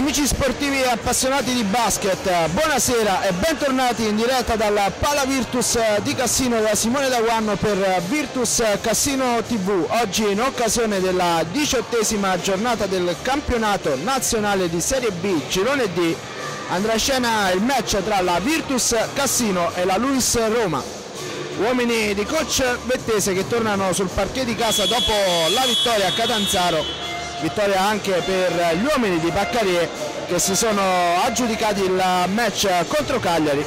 Amici sportivi e appassionati di basket, buonasera e bentornati in diretta dalla Pala Virtus di Cassino da Simone Daguanno per Virtus Cassino TV. Oggi in occasione della diciottesima giornata del campionato nazionale di Serie B Girone D andrà a scena il match tra la Virtus Cassino e la Luis Roma. Uomini di coach Vettese che tornano sul parquet di casa dopo la vittoria a Catanzaro vittoria anche per gli uomini di Baccarie che si sono aggiudicati il match contro Cagliari.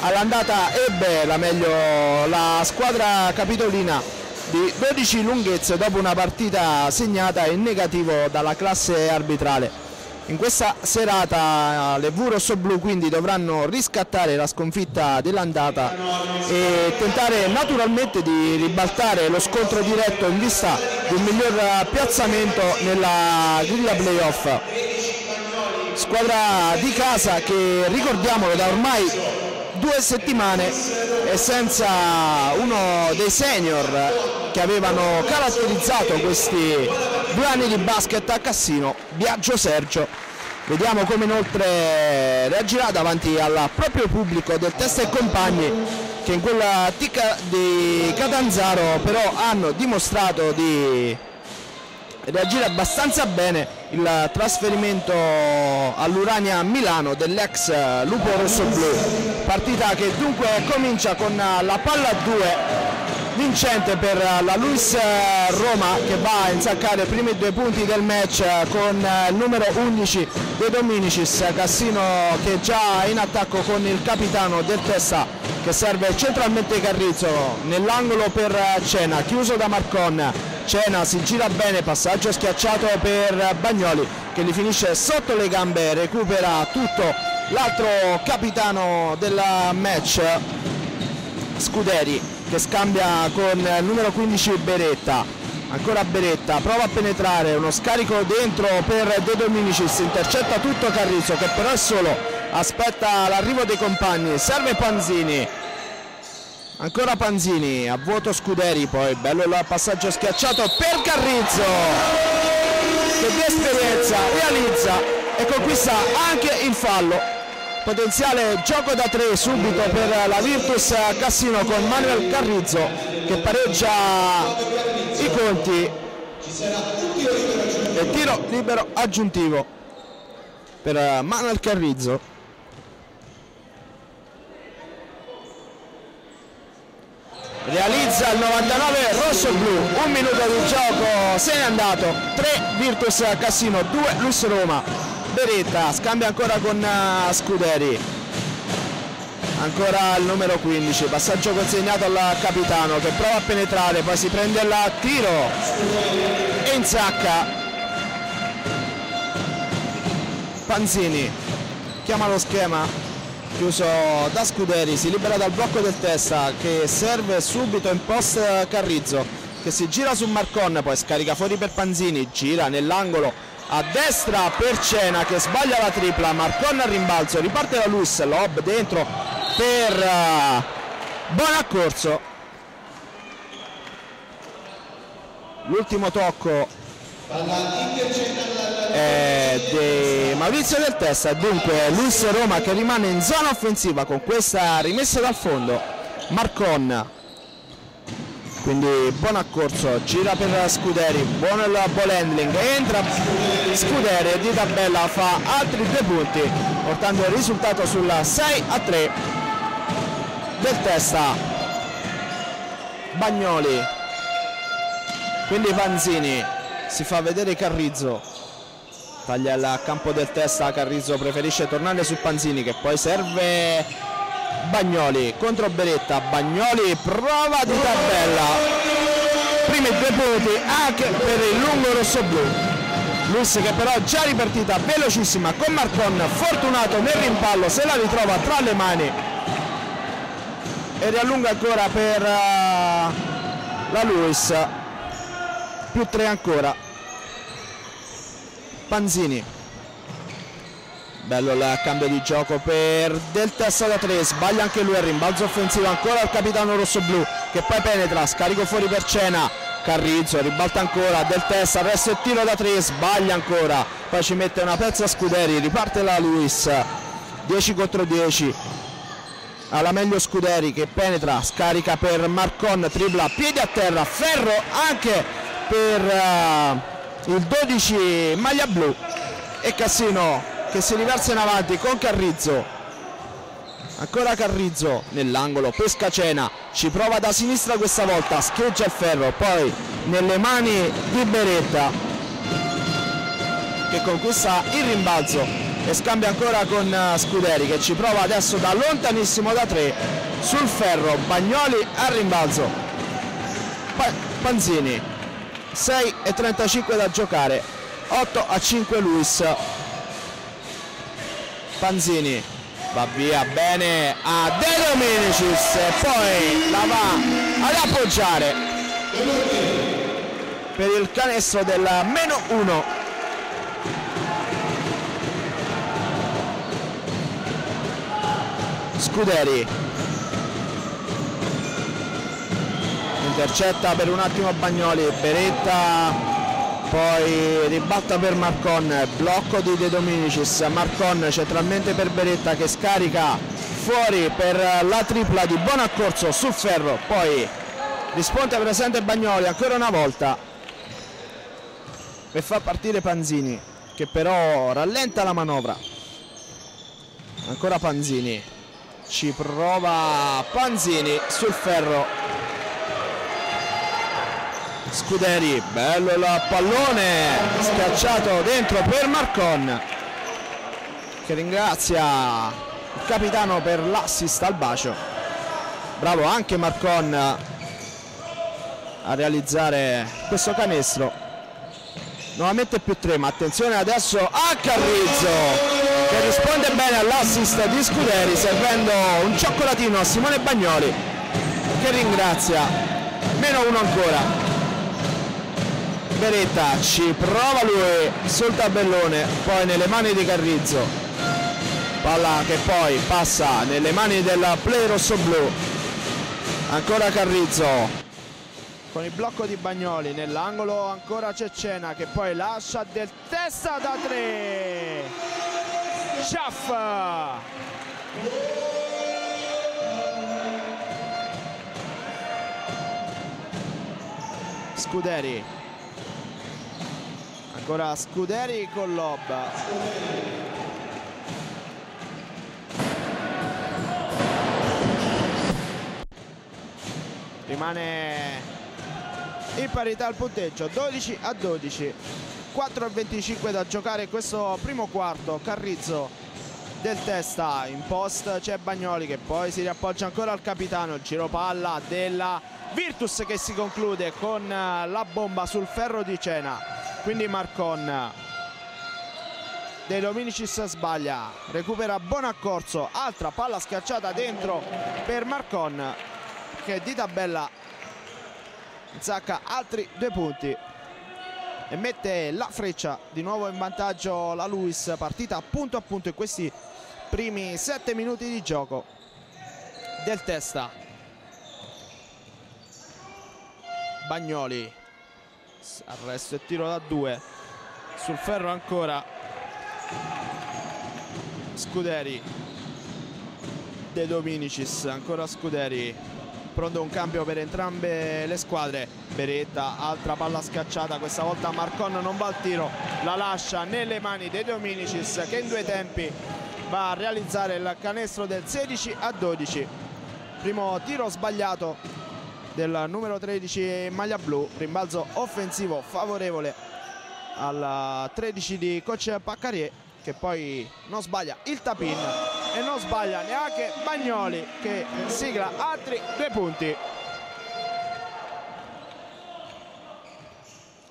All'andata ebbe la meglio la squadra capitolina di 12 lunghezze dopo una partita segnata in negativo dalla classe arbitrale in questa serata le V rossoblu quindi dovranno riscattare la sconfitta dell'andata e tentare naturalmente di ribaltare lo scontro diretto in vista di un miglior piazzamento nella griglia playoff. Squadra di casa che ricordiamolo da ormai due settimane è senza uno dei senior che avevano caratterizzato questi due anni di basket a Cassino, Biagio Sergio. Vediamo come inoltre reagirà davanti al proprio pubblico del Testa e Compagni che in quella ticca di Catanzaro però hanno dimostrato di reagire abbastanza bene il trasferimento all'Urania Milano dell'ex Lupo Rosso Blu. Partita che dunque comincia con la palla 2 vincente per la Luis eh, Roma che va a insaccare i primi due punti del match eh, con eh, il numero 11 De Dominicis, Cassino che è già in attacco con il capitano del Testa che serve centralmente Carrizzo nell'angolo per Cena, chiuso da Marcon, Cena si gira bene, passaggio schiacciato per Bagnoli che gli finisce sotto le gambe, recupera tutto l'altro capitano del match Scuderi che scambia con il numero 15 Beretta. Ancora Beretta, prova a penetrare uno scarico dentro per De Dominicis intercetta tutto Carrizzo che però è solo aspetta l'arrivo dei compagni serve Panzini. Ancora Panzini a vuoto Scuderi poi bello il passaggio schiacciato per Carrizzo. Che di esperienza realizza e conquista anche il fallo potenziale gioco da tre subito per la Virtus Cassino con Manuel Carrizzo che pareggia i conti. E tiro libero aggiuntivo per Manuel Carrizzo. Realizza il 99 rosso-blu un minuto di gioco se n'è andato. 3 Virtus Cassino 2 Luis Roma Beretta scambia ancora con uh, Scuderi. Ancora il numero 15 passaggio consegnato al capitano che prova a penetrare poi si prende il tiro e insacca. Panzini chiama lo schema chiuso da Scuderi si libera dal blocco del testa che serve subito in post Carrizzo che si gira su Marcon poi scarica fuori per Panzini gira nell'angolo a destra per Cena che sbaglia la tripla Marcon al rimbalzo riparte da Luis lob dentro per uh, buon accorso. L'ultimo tocco è di Maurizio del Testa. Dunque Luis Roma che rimane in zona offensiva con questa rimessa dal fondo. Marcon quindi buon accorso, gira per Scuderi, buono il ball handling, entra Scuderi di tabella fa altri due punti, portando il risultato sulla 6 a 3 del testa Bagnoli. Quindi Panzini si fa vedere Carrizzo, taglia il campo del testa, Carrizzo preferisce tornare su Panzini che poi serve Bagnoli contro Beretta. Bagnoli prova di tabella. Primi due punti anche per il lungo rosso blu. Luis che però già ripartita velocissima con Marcon fortunato nel rimpallo se la ritrova tra le mani. E riallunga ancora per uh, la Luis. Più tre ancora. Panzini bello il cambio di gioco per Del Testa da 3 sbaglia anche lui il rimbalzo offensivo ancora il capitano rosso blu che poi penetra scarico fuori per Cena Carrizzo ribalta ancora del testa arresto il tiro da 3 sbaglia ancora poi ci mette una pezza Scuderi riparte la Luis 10 contro 10 alla meglio Scuderi che penetra scarica per Marcon tripla piedi a terra ferro anche per uh, il 12 maglia blu e Cassino che si riversa in avanti con Carrizzo. Ancora Carrizzo nell'angolo pesca Cena ci prova da sinistra questa volta scheggia il ferro poi nelle mani di Beretta che conquista il rimbalzo e scambia ancora con eh, Scuderi che ci prova adesso da lontanissimo da tre sul ferro Bagnoli al rimbalzo. Panzini 6 e 35 da giocare 8 a 5 Luis Panzini. Va via bene a De Dominicis e poi la va ad appoggiare. Per il canestro del meno 1 Scuderi. Intercetta per un attimo Bagnoli. Beretta poi ribatta per Marcon blocco di De Dominicis. Marcon centralmente per Beretta che scarica fuori per la tripla di Bonaccorso sul ferro. Poi risponde presente Bagnoli ancora una volta. E fa partire Panzini che però rallenta la manovra. Ancora Panzini. Ci prova Panzini sul ferro Scuderi, bello il pallone, schiacciato dentro per Marcon che ringrazia il capitano per l'assist al bacio. Bravo anche Marcon a realizzare questo canestro. Nuovamente più 3, ma attenzione adesso a Carrizzo che risponde bene all'assist di Scuderi servendo un cioccolatino a Simone Bagnoli che ringrazia. Meno uno ancora. Beretta ci prova lui sul tabellone poi nelle mani di Carrizzo. Palla che poi passa nelle mani del play rosso blu ancora Carrizzo. Con il blocco di Bagnoli nell'angolo ancora Cecena che poi lascia del testa da tre. Ciaff! Scuderi ancora Scuderi con Lob rimane in parità al punteggio 12 a 12 4 a 25 da giocare questo primo quarto. Carrizzo del testa in post c'è Bagnoli che poi si riappoggia ancora al capitano. Il giro palla della Virtus che si conclude con la bomba sul ferro di Cena quindi Marcon De Dominicis sbaglia recupera Bonaccorso altra palla schiacciata dentro per Marcon che di tabella zacca altri due punti e mette la freccia di nuovo in vantaggio la Luis partita punto a punto in questi primi sette minuti di gioco del testa. Bagnoli arresto e tiro da due. Sul ferro ancora Scuderi De Dominicis ancora Scuderi. Pronto un cambio per entrambe le squadre. Beretta, altra palla scacciata questa volta Marcon non va al tiro la lascia nelle mani dei Dominicis che in due tempi va a realizzare il canestro del 16 a 12 primo tiro sbagliato del numero 13 maglia blu rimbalzo offensivo favorevole al 13 di coach Paccarier che poi non sbaglia il tapin e non sbaglia neanche Bagnoli che sigla altri due punti.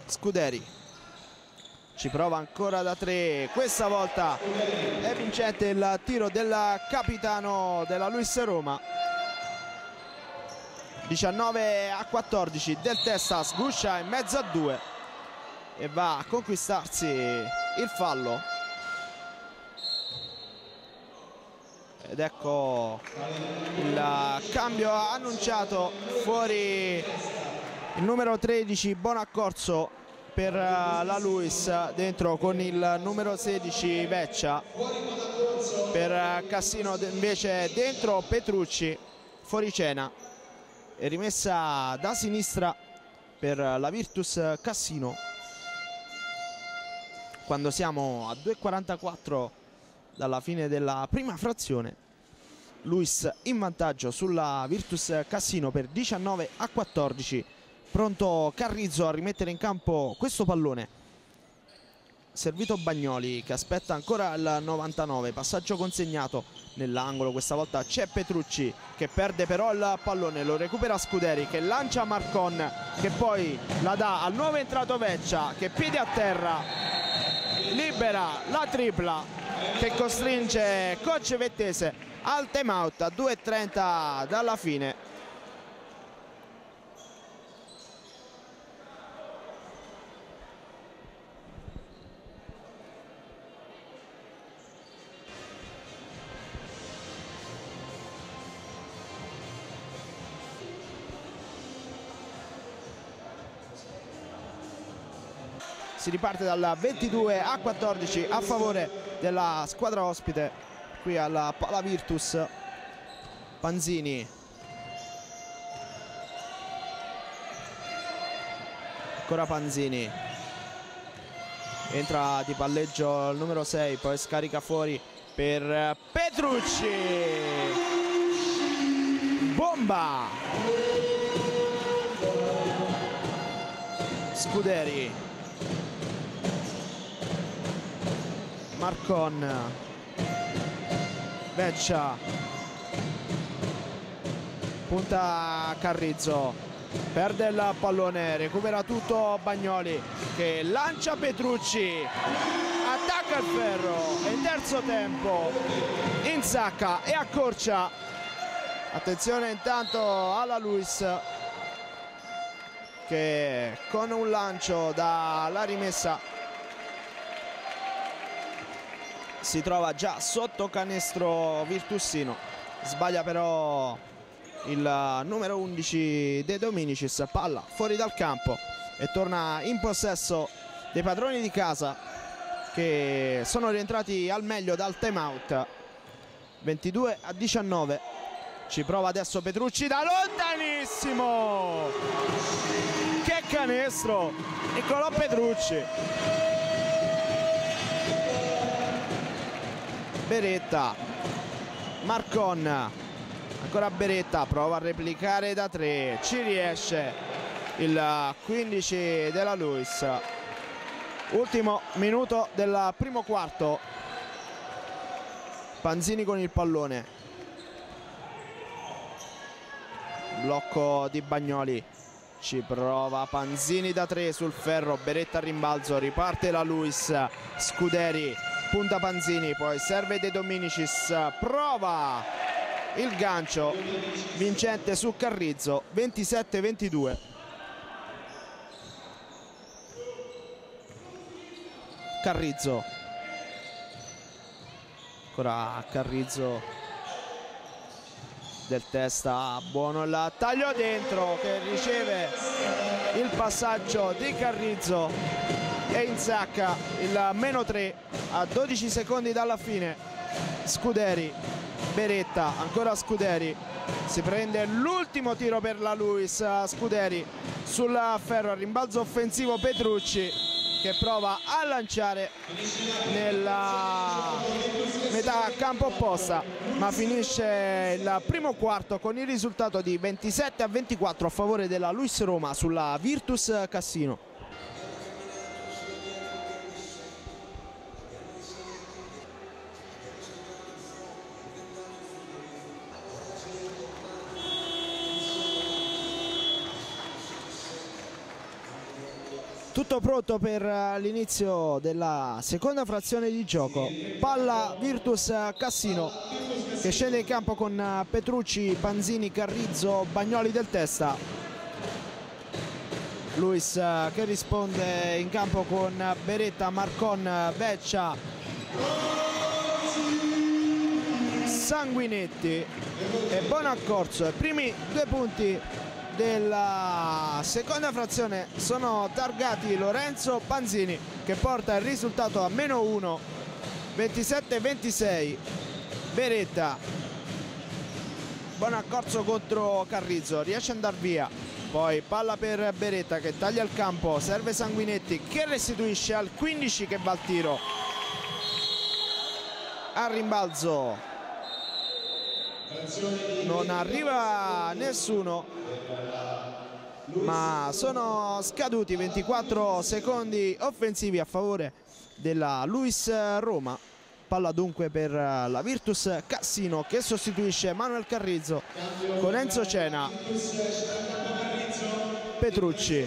Scuderi. Ci prova ancora da tre questa volta è vincente il tiro del capitano della Luis Roma 19 a 14 del testa sguscia in mezzo a due e va a conquistarsi il fallo. Ed ecco il cambio annunciato fuori il numero 13 Bonaccorso per eh, la Luis dentro con il numero 16 Veccia per eh, Cassino invece dentro Petrucci fuori cena e rimessa da sinistra per la Virtus Cassino. Quando siamo a 2.44 dalla fine della prima frazione Luis in vantaggio sulla Virtus Cassino per 19 a 14 pronto Carrizzo a rimettere in campo questo pallone. Servito Bagnoli che aspetta ancora il 99 passaggio consegnato nell'angolo questa volta c'è Petrucci che perde però il pallone lo recupera Scuderi che lancia Marcon che poi la dà al nuovo entrato Veccia che piede a terra libera la tripla che costringe Coach Vettese al time out a 2.30 dalla fine si riparte dal 22 a 14 a favore della squadra ospite qui alla Pala Virtus. Panzini. Ancora Panzini. Entra di palleggio il numero 6 poi scarica fuori per Petrucci. Bomba. Scuderi Marcon. Veccia punta Carrizzo. Perde il pallone recupera tutto Bagnoli che lancia Petrucci. Attacca il ferro. E terzo tempo insacca e accorcia. Attenzione intanto alla Luis che con un lancio dalla rimessa si trova già sotto canestro Virtussino. Sbaglia però il numero 11 De Dominicis palla fuori dal campo e torna in possesso dei padroni di casa che sono rientrati al meglio dal time out 22 a 19 ci prova adesso Petrucci da lontanissimo! Che canestro! Niccolò Petrucci Beretta. Marcon. Ancora Beretta prova a replicare da 3 ci riesce il 15 della Luis. Ultimo minuto del primo quarto. Panzini con il pallone. Blocco di Bagnoli. Ci prova Panzini da 3 sul ferro. Beretta a rimbalzo. Riparte la Luis. Scuderi punta Panzini poi serve De Dominicis prova il gancio vincente su Carrizzo 27-22 Carrizzo. Ancora Carrizzo. Del testa buono il taglio dentro che riceve il passaggio di Carrizzo e insacca il meno 3 a 12 secondi dalla fine. Scuderi Beretta ancora Scuderi. Si prende l'ultimo tiro per la Luis Scuderi sul ferro rimbalzo offensivo Petrucci che prova a lanciare nella metà campo opposta. Ma finisce il primo quarto con il risultato di 27 a 24 a favore della Luis Roma sulla Virtus Cassino pronto per eh, l'inizio della seconda frazione di gioco. Palla Virtus Cassino che scende in campo con eh, Petrucci, Panzini, Carrizzo, Bagnoli del testa. Luis eh, che risponde in campo con Beretta, Marcon, Veccia Sanguinetti e buon accorso. I primi due punti della seconda frazione sono targati Lorenzo Panzini che porta il risultato a meno 1 27-26 Beretta. Buon accorso contro Carrizzo riesce ad andare via. Poi palla per Beretta che taglia il campo serve Sanguinetti che restituisce al 15 che va al tiro. A rimbalzo non arriva nessuno ma sono scaduti 24 secondi offensivi a favore della Luis Roma. Palla dunque per la Virtus Cassino che sostituisce Manuel Carrizzo con Enzo Cena. Petrucci.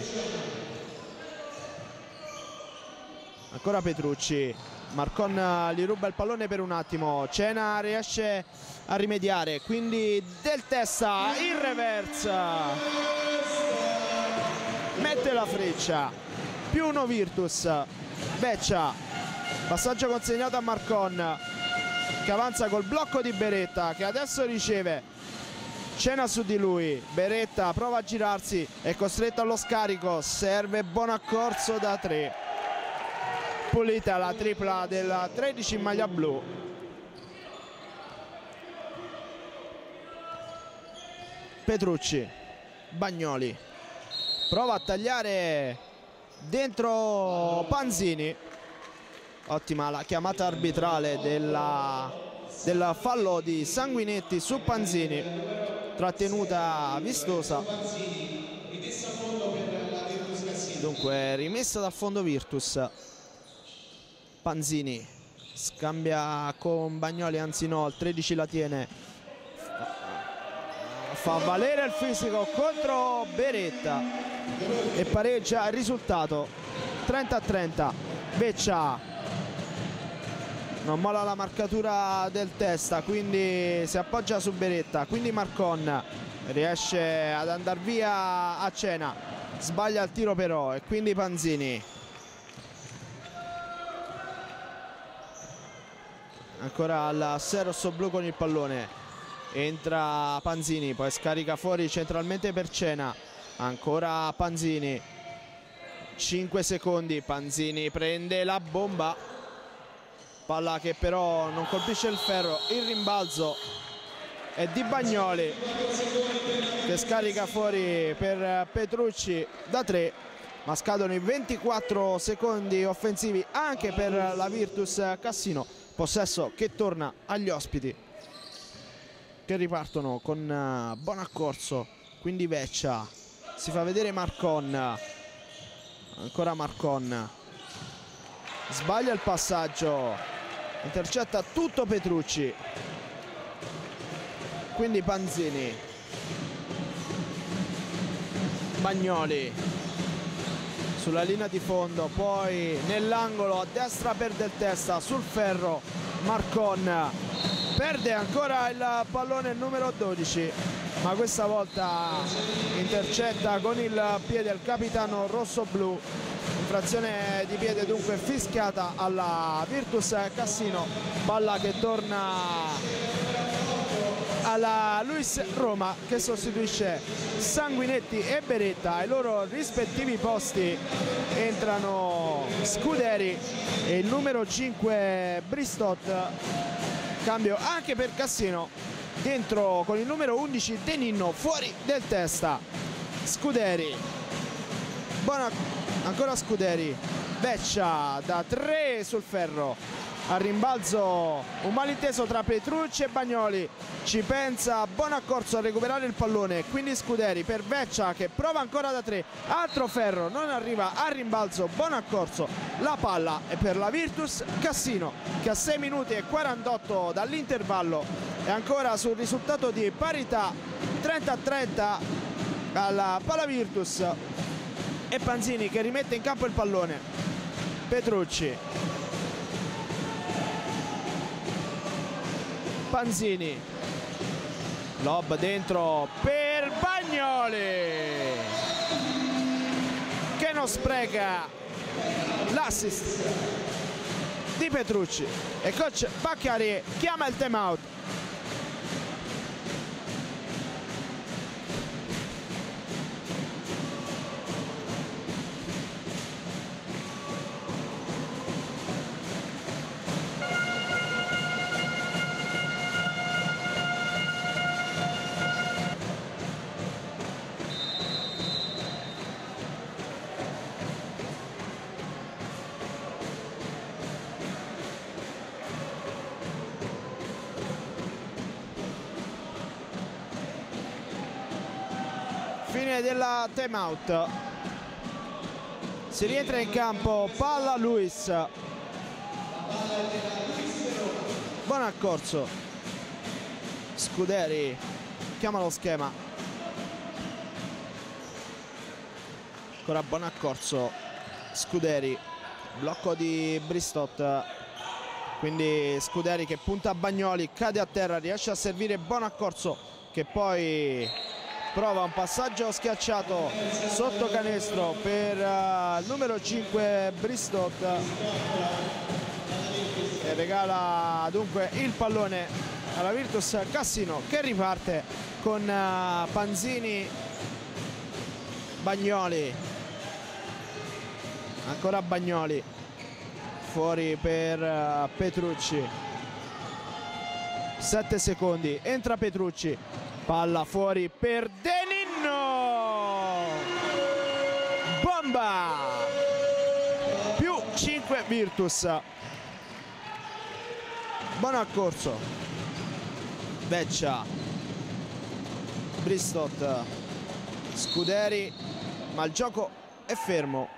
Ancora Petrucci Marcon gli ruba il pallone per un attimo. Cena riesce a rimediare quindi del testa in reverse. Mette la freccia. Più uno Virtus. Beccia. Passaggio consegnato a Marcon che avanza col blocco di Beretta che adesso riceve. Cena su di lui. Beretta prova a girarsi è costretto allo scarico. Serve buon accorso da 3 pulita la tripla del 13 in maglia blu. Petrucci Bagnoli. Prova a tagliare dentro Panzini. Ottima la chiamata arbitrale della, del fallo di Sanguinetti su Panzini. Trattenuta vistosa. Dunque rimessa dal fondo Virtus Panzini. Scambia con Bagnoli anzi no il 13 la tiene. Fa valere il fisico contro Beretta. E pareggia il risultato. 30 a 30 Beccia. Non molla la marcatura del testa quindi si appoggia su Beretta. Quindi Marcon riesce ad andare via a cena. Sbaglia il tiro però e quindi Panzini ancora al 6 rosso blu con il pallone. Entra Panzini poi scarica fuori centralmente per Cena. Ancora Panzini. 5 secondi Panzini prende la bomba. Palla che però non colpisce il ferro il rimbalzo è di Bagnoli che scarica fuori per Petrucci da 3 ma scadono i 24 secondi offensivi anche per la Virtus Cassino possesso che torna agli ospiti che ripartono con uh, buon accorso. Quindi Veccia si fa vedere Marcon ancora Marcon. Sbaglia il passaggio intercetta tutto Petrucci. Quindi Panzini Bagnoli sulla linea di fondo poi nell'angolo a destra perde il testa sul ferro Marcon perde ancora il pallone numero 12 ma questa volta intercetta con il piede il capitano rosso-blu infrazione di piede dunque fischiata alla Virtus Cassino palla che torna alla Luis Roma che sostituisce Sanguinetti e Beretta. Ai loro rispettivi posti entrano Scuderi e il numero 5 Bristot. Cambio anche per Cassino dentro con il numero 11 Deninno fuori del testa. Scuderi. Buona ancora Scuderi. Beccia da 3 sul ferro a rimbalzo un malinteso tra Petrucci e Bagnoli. Ci pensa buon accorso a recuperare il pallone. Quindi Scuderi per Veccia che prova ancora da 3 altro ferro non arriva a rimbalzo buon accorso. La palla è per la Virtus Cassino che a 6 minuti e 48 dall'intervallo è ancora sul risultato di parità. 30 a 30 alla palla Virtus. E Panzini che rimette in campo il pallone. Petrucci Panzini. Lob dentro per Bagnoli. Che non spreca l'assist di Petrucci. E coach Baccari chiama il time out time out. Si rientra in campo palla Luis. Buon accorso. Scuderi. Chiama lo schema. Ancora buon accorso. Scuderi. Blocco di Bristot. Quindi Scuderi che punta a Bagnoli cade a terra riesce a servire buon accorso che poi prova un passaggio schiacciato sotto canestro per uh, il numero 5 Bristot e regala dunque il pallone alla Virtus Cassino che riparte con uh, Panzini Bagnoli. Ancora Bagnoli fuori per uh, Petrucci. 7 secondi entra Petrucci palla fuori per Deninno bomba. Più 5 Virtus. Buon accorso. Veccia Bristot. Scuderi. Ma il gioco è fermo.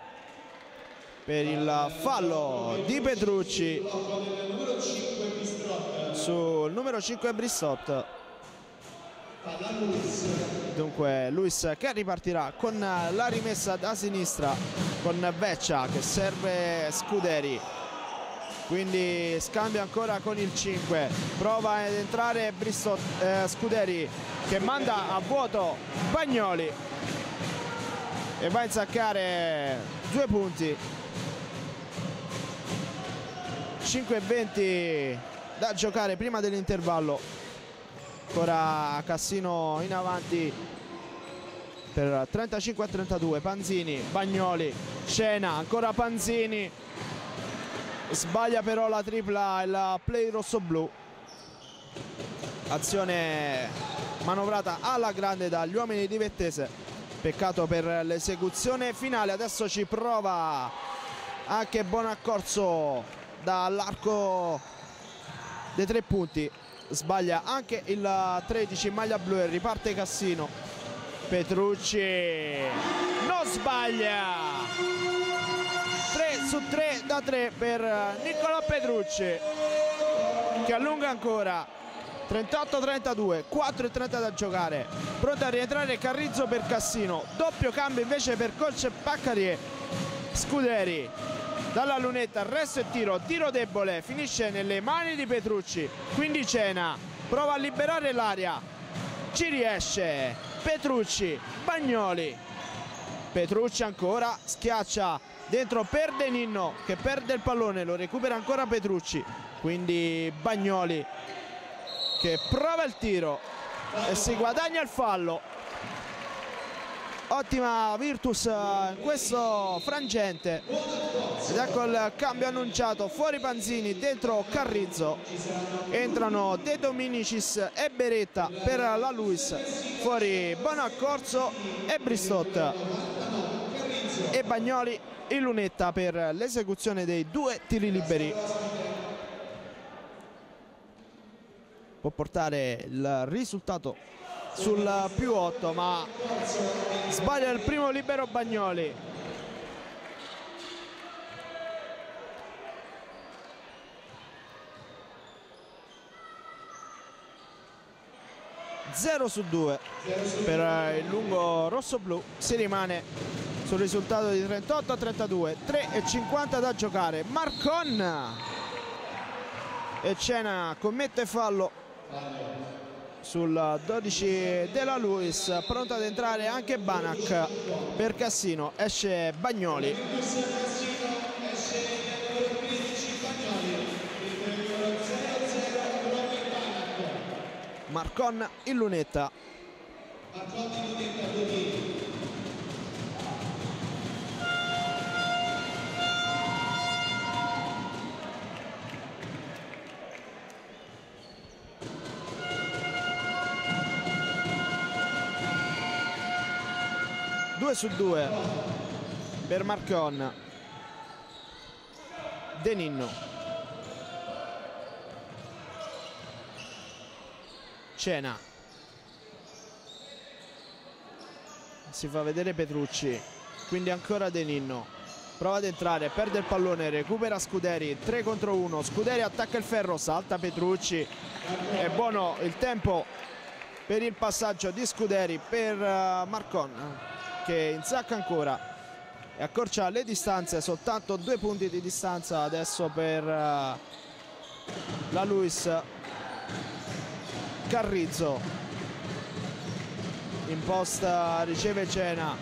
Per il fallo di Petrucci. Sul numero 5 Bristot dunque Luis che ripartirà con la rimessa da sinistra con Veccia che serve Scuderi. Quindi scambia ancora con il 5 prova ad entrare Bristot, eh, Scuderi che manda a vuoto Bagnoli. E va a insaccare due punti. 5-20 da giocare prima dell'intervallo ancora Cassino in avanti per 35 a 32 Panzini, Bagnoli, Cena, ancora Panzini. Sbaglia però la tripla il play rosso-blu. Azione manovrata alla grande dagli uomini di Vettese. Peccato per l'esecuzione finale. Adesso ci prova anche buon accorso dall'arco dei tre punti sbaglia anche il 13 maglia blu e riparte Cassino. Petrucci non sbaglia. 3 su 3 da 3 per Niccolò Petrucci che allunga ancora. 38-32 4-30 da giocare. Pronto a rientrare Carrizzo per Cassino. Doppio cambio invece per Colce Paccarie Scuderi dalla lunetta resto e tiro tiro debole finisce nelle mani di Petrucci. Quindi Cena prova a liberare l'aria. Ci riesce. Petrucci Bagnoli. Petrucci ancora schiaccia dentro per Deninno che perde il pallone lo recupera ancora Petrucci. Quindi Bagnoli che prova il tiro e si guadagna il fallo ottima Virtus in questo frangente. Ed ecco il cambio annunciato. Fuori Panzini dentro Carrizzo. Entrano De Dominicis e Beretta per la Luis. Fuori Bonaccorso e Bristot e Bagnoli in lunetta per l'esecuzione dei due tiri liberi. Può portare il risultato sul più 8 ma sbaglia il primo libero Bagnoli. Zero su 2 per il lungo rosso-blu. Si rimane sul risultato di 38 a 32 3 e 50 da giocare. Marcon! E Cena commette fallo sul 12 della Luis pronto ad entrare anche Banak per Cassino. Esce Bagnoli. Marcon in lunetta Due su due per Marcon. De Ninno. Cena. Si fa vedere Petrucci quindi ancora De Ninno. Prova ad entrare, perde il pallone recupera Scuderi, 3 contro 1 Scuderi attacca il ferro, salta Petrucci. È buono il tempo per il passaggio di Scuderi per uh, Marcon che insacca ancora e accorcia le distanze soltanto due punti di distanza adesso per uh, la Luis Carrizzo. Imposta riceve Cena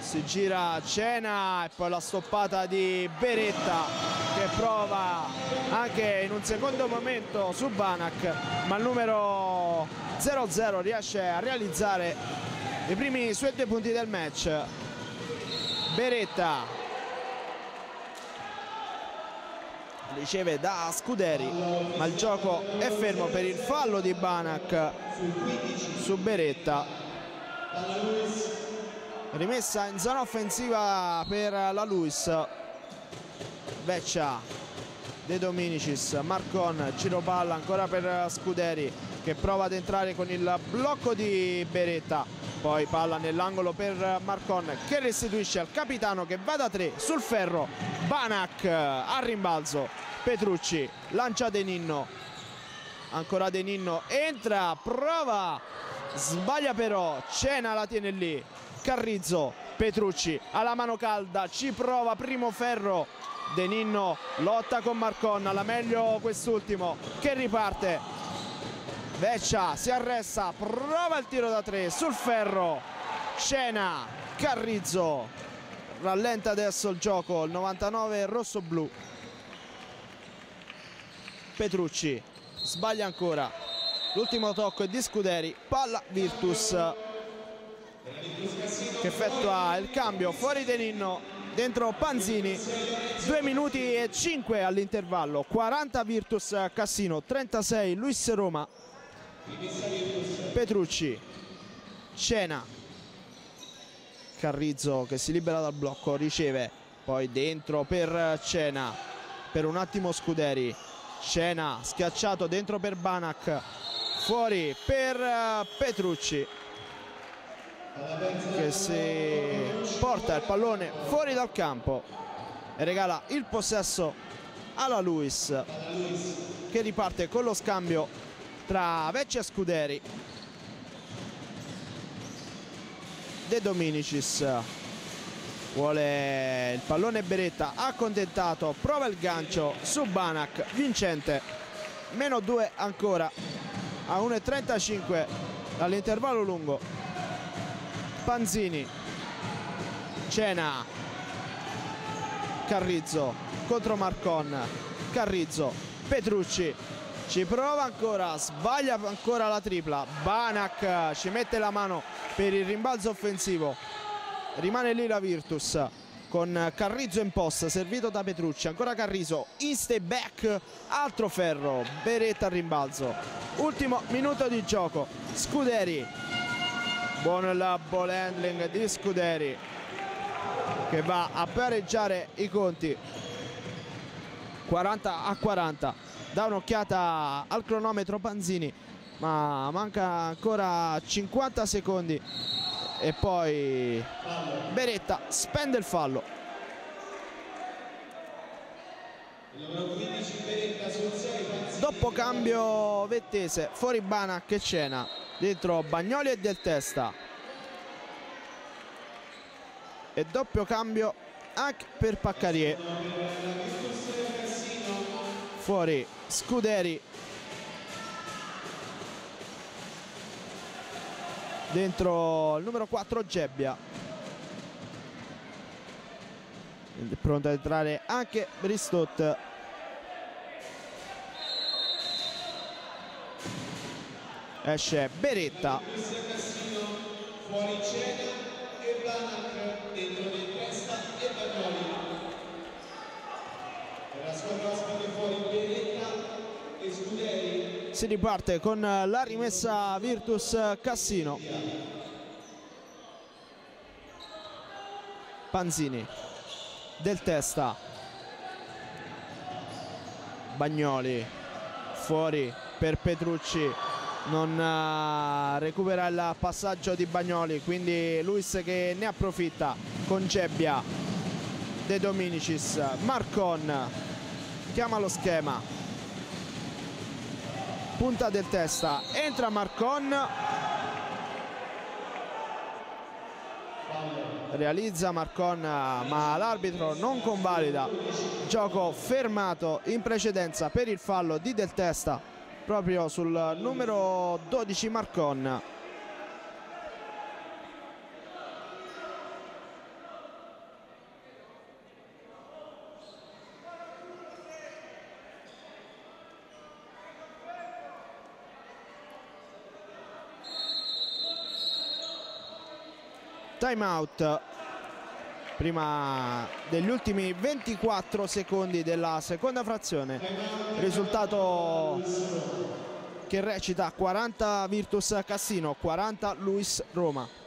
si gira Cena e poi la stoppata di Beretta che prova anche in un secondo momento su Banak ma il numero 0-0 riesce a realizzare i primi suoi due punti del match. Beretta. Riceve da Scuderi ma il gioco è fermo per il fallo di Banak su Beretta. Rimessa in zona offensiva per la Luis. Veccia De Dominicis Marcon giro palla ancora per Scuderi che prova ad entrare con il blocco di Beretta. Poi palla nell'angolo per Marcon che restituisce al capitano che va da tre sul ferro. Banak a rimbalzo. Petrucci lancia De Ninno. Ancora De Ninno entra prova sbaglia però Cena la tiene lì. Carrizzo Petrucci alla mano calda ci prova primo ferro De Ninno lotta con Marcon alla meglio quest'ultimo che riparte. Veccia si arresta prova il tiro da tre sul ferro Cena Carrizzo. Rallenta adesso il gioco il 99 rosso-blu. Petrucci sbaglia ancora. L'ultimo tocco è di Scuderi palla Virtus. Che effettua il cambio fuori De Ninno dentro Panzini. 2 minuti e 5 all'intervallo. 40 Virtus Cassino 36 Luis Roma. Petrucci Cena. Carrizzo che si libera dal blocco riceve. Poi dentro per Cena. Per un attimo Scuderi. Cena schiacciato dentro per Banak. Fuori per Petrucci che si porta il pallone fuori dal campo e regala il possesso alla Luis che riparte con lo scambio tra Vecchi e Scuderi. De Dominicis vuole il pallone Beretta accontentato prova il gancio su Banak vincente meno 2 ancora a 1.35 dall'intervallo lungo Panzini. Cena. Carrizzo. Contro Marcon. Carrizzo. Petrucci. Ci prova ancora. Sbaglia ancora la tripla. Banak ci mette la mano per il rimbalzo offensivo. Rimane lì la Virtus con Carrizzo in post servito da Petrucci. Ancora Carrizzo in stay back. Altro ferro. Beretta al rimbalzo. Ultimo minuto di gioco. Scuderi buono il ball handling di Scuderi che va a pareggiare i conti. 40 a 40 dà un'occhiata al cronometro Panzini ma manca ancora 50 secondi. E poi Beretta spende il fallo. Dopo cambio Vettese fuori Bana che cena dentro Bagnoli e Del Testa. E doppio cambio anche per Paccarier. Fuori Scuderi. Dentro il numero 4 Gebbia. Pronto ad entrare anche Bristot esce Beretta fuori Cena e Blanak dentro di testa e Bagnoli per la squadra ospite fuori Beretta e Scuderi si riparte con la rimessa Virtus Cassino. Panzini del testa. Bagnoli fuori per Petrucci non uh, recupera il passaggio di Bagnoli quindi Luis che ne approfitta con Cebbia. De Dominicis Marcon chiama lo schema. Punta del testa entra Marcon. Realizza Marcon ma l'arbitro non convalida. Gioco fermato in precedenza per il fallo di Del Testa proprio sul numero 12 Marcon. Time out prima degli ultimi 24 secondi della seconda frazione. Risultato che recita 40 Virtus Cassino 40 Luis Roma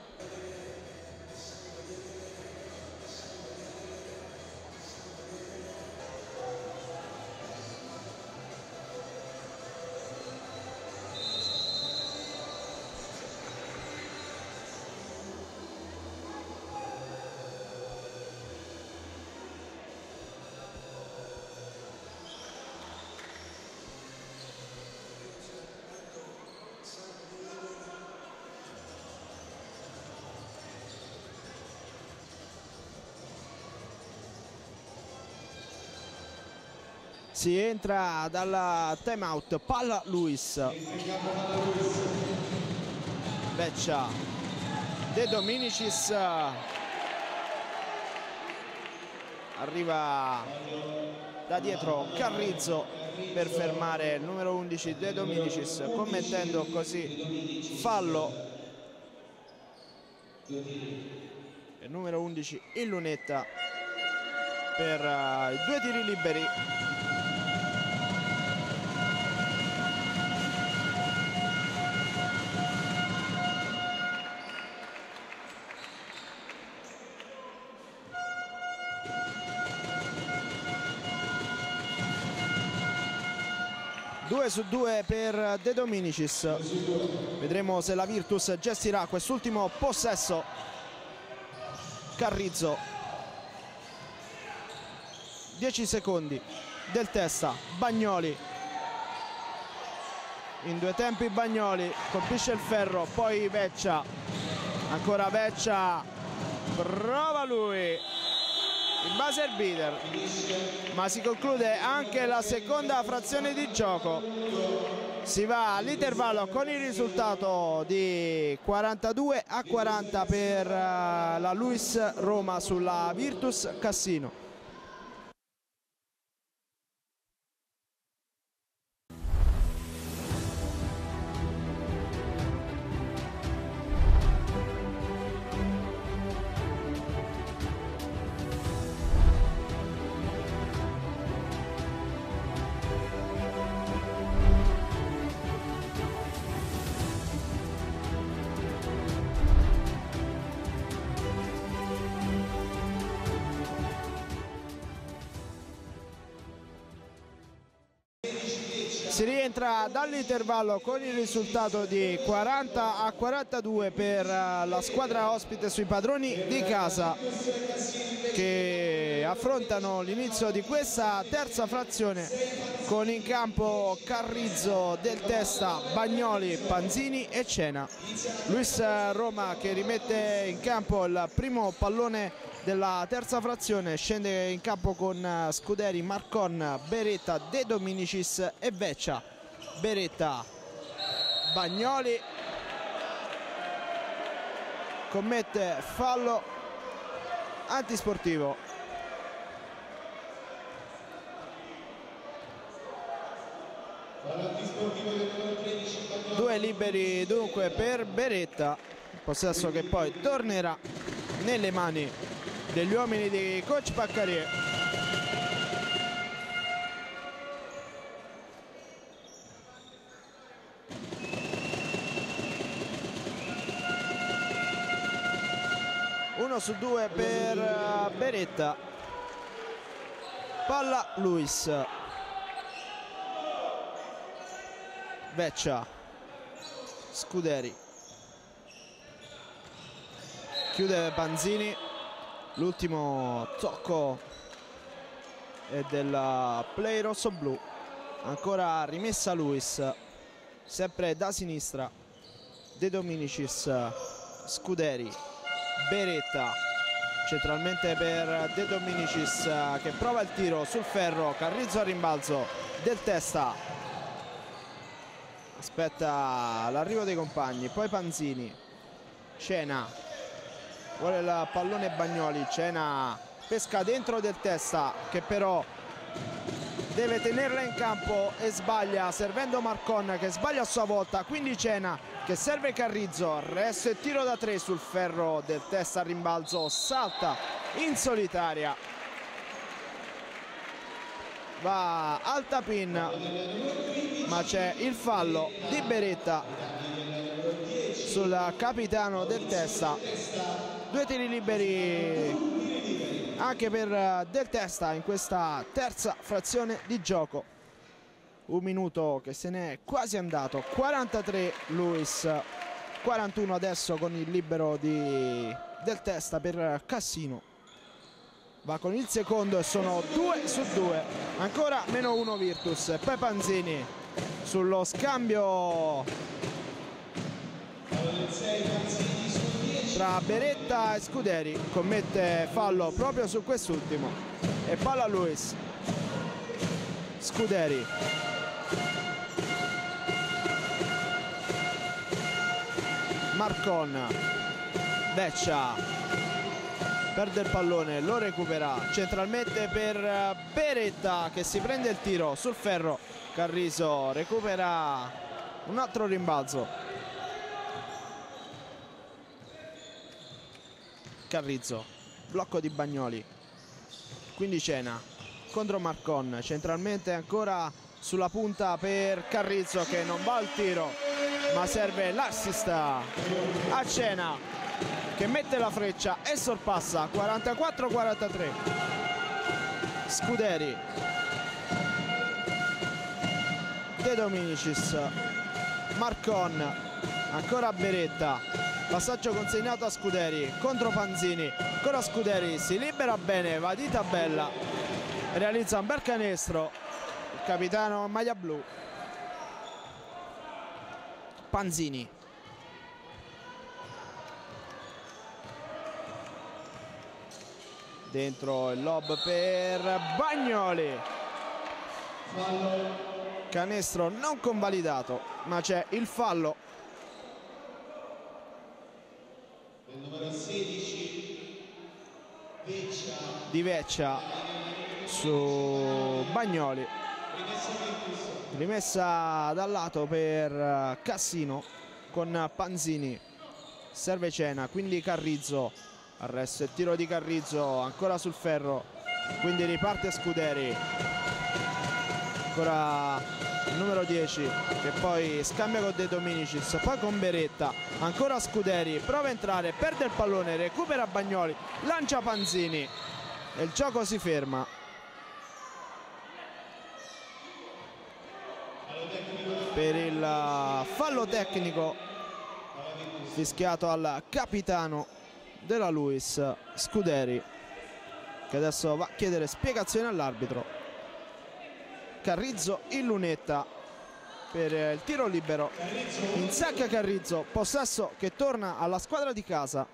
si entra dalla time out palla Luis. Beccia. De Dominicis. Arriva da dietro Carrizzo per fermare il numero 11 De Dominicis commettendo così fallo. Il numero 11 in lunetta per uh, i due tiri liberi su 2 per De Dominicis. Vedremo se la Virtus gestirà quest'ultimo possesso. Carrizzo. 10 secondi del testa Bagnoli. In due tempi Bagnoli colpisce il ferro poi Veccia ancora Veccia prova lui il buzzer beater. Ma si conclude anche la seconda frazione di gioco. Si va all'intervallo con il risultato di 42 a 40 per eh, la Luis Roma sulla Virtus Cassino si rientra dall'intervallo con il risultato di 40 a 42 per eh, la squadra ospite sui padroni di casa che affrontano l'inizio di questa terza frazione con in campo Carrizzo del Testa, Bagnoli, Panzini e Cena. Luis Roma che rimette in campo il primo pallone della terza frazione scende in campo con eh, Scuderi, Marcon, Beretta, De Dominicis e Veccia. Beretta. Bagnoli. Commette fallo antisportivo. Due liberi dunque per Beretta. Possesso che poi tornerà nelle mani degli uomini di coach Paccarie 1 su 2 per eh, Beretta. Palla Luis. Veccia Scuderi. Chiude Banzini. L'ultimo tocco è del play rosso-blu ancora rimessa Luis. Sempre da sinistra. De Dominicis Scuderi. Beretta centralmente per De Dominicis che prova il tiro sul ferro Carrizzo a rimbalzo del testa. Aspetta l'arrivo dei compagni poi Panzini Cena vuole il pallone Bagnoli Cena pesca dentro del testa che però deve tenerla in campo e sbaglia servendo Marcon che sbaglia a sua volta quindi Cena che serve Carrizzo resto e tiro da tre sul ferro del testa a rimbalzo salta in solitaria. Va alta pin ma c'è il fallo di Beretta sul capitano del testa. Due tiri liberi anche per eh, Del Testa in questa terza frazione di gioco. Un minuto che se n'è quasi andato. 43 Luis. 41 adesso con il libero di Del Testa per Cassino. Va con il secondo e sono 2 su 2 ancora meno 1 Virtus. Poi Panzini sullo scambio tra Beretta e Scuderi commette fallo proprio su quest'ultimo. E palla Luis. Scuderi. Marcon. Veccia perde il pallone lo recupera centralmente per Beretta che si prende il tiro sul ferro. Carriso recupera un altro rimbalzo Carrizzo. Blocco di Bagnoli. Quindi Cena. Contro Marcon. Centralmente ancora sulla punta per Carrizzo che non va al tiro ma serve l'assist a Cena che mette la freccia e sorpassa. 44-43 Scuderi. De Dominicis. Marcon. Ancora Beretta passaggio consegnato a Scuderi contro Panzini. Ancora Scuderi si libera bene va di tabella. Realizza un bel canestro. Il capitano maglia blu. Panzini. Dentro il lob per Bagnoli. Canestro non convalidato ma c'è il fallo numero 16 Veccia. di Veccia su Bagnoli. Rimessa dal lato per Cassino con Panzini. Serve Cena quindi Carrizzo. Arresto e tiro di Carrizzo ancora sul ferro. Quindi riparte Scuderi ancora il numero 10 che poi scambia con De Dominicis poi con Beretta ancora Scuderi prova a entrare perde il pallone recupera Bagnoli lancia Panzini e il gioco si ferma. Per il uh, fallo tecnico fischiato al capitano della Luis Scuderi che adesso va a chiedere spiegazioni all'arbitro Carrizzo in lunetta per il tiro libero. In sacca Carrizzo possesso che torna alla squadra di casa.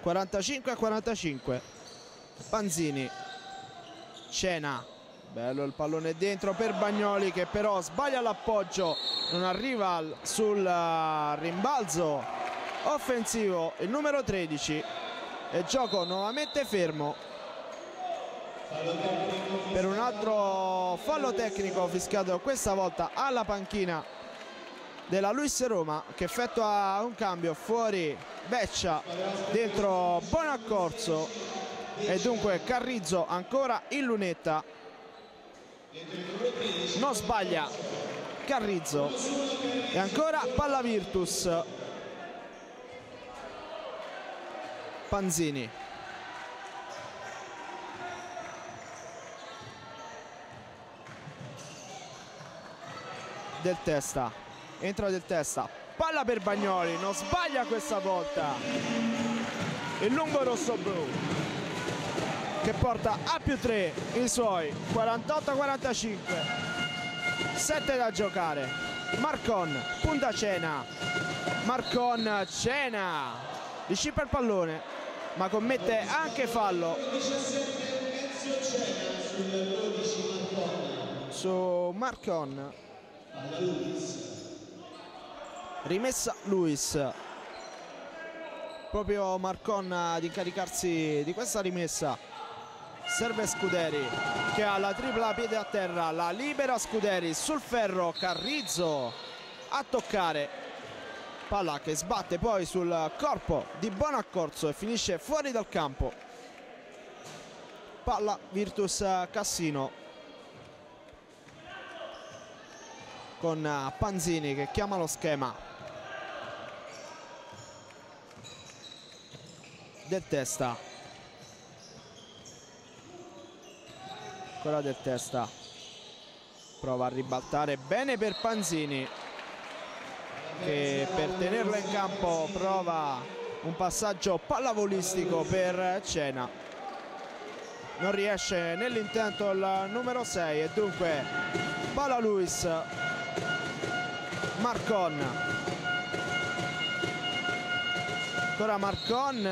45 a 45 Panzini Cena. Bello il pallone dentro per Bagnoli che però sbaglia l'appoggio. Non arriva sul uh, rimbalzo offensivo il numero 13 e gioco nuovamente fermo per un altro fallo tecnico fischiato questa volta alla panchina della Luis Roma che effettua un cambio fuori Beccia dentro Bonaccorso. E dunque Carrizzo ancora in lunetta. Non sbaglia Carrizzo. E ancora palla Virtus Panzini del testa. Entra del testa. Palla per Bagnoli non sbaglia questa volta. Il lungo rosso blu che porta a più 3 i suoi. 48-45 7 da giocare. Marcon punta Cena. Marcon Cena. Discipa il pallone ma commette anche fallo. Su Marcon rimessa Luis. Proprio Marcon ad incaricarsi di questa rimessa. Serve Scuderi che ha la tripla piede a terra. La libera Scuderi sul ferro Carrizzo a toccare. Palla che sbatte poi sul corpo di Bonaccorso e finisce fuori dal campo. Palla Virtus Cassino con Panzini che chiama lo schema. Del testa. Ancora del testa. Prova a ribaltare bene per Panzini che per tenerlo in campo prova un passaggio pallavolistico per Cena. Non riesce nell'intento il numero 6 e dunque palla Luis Marcon. Ancora Marcon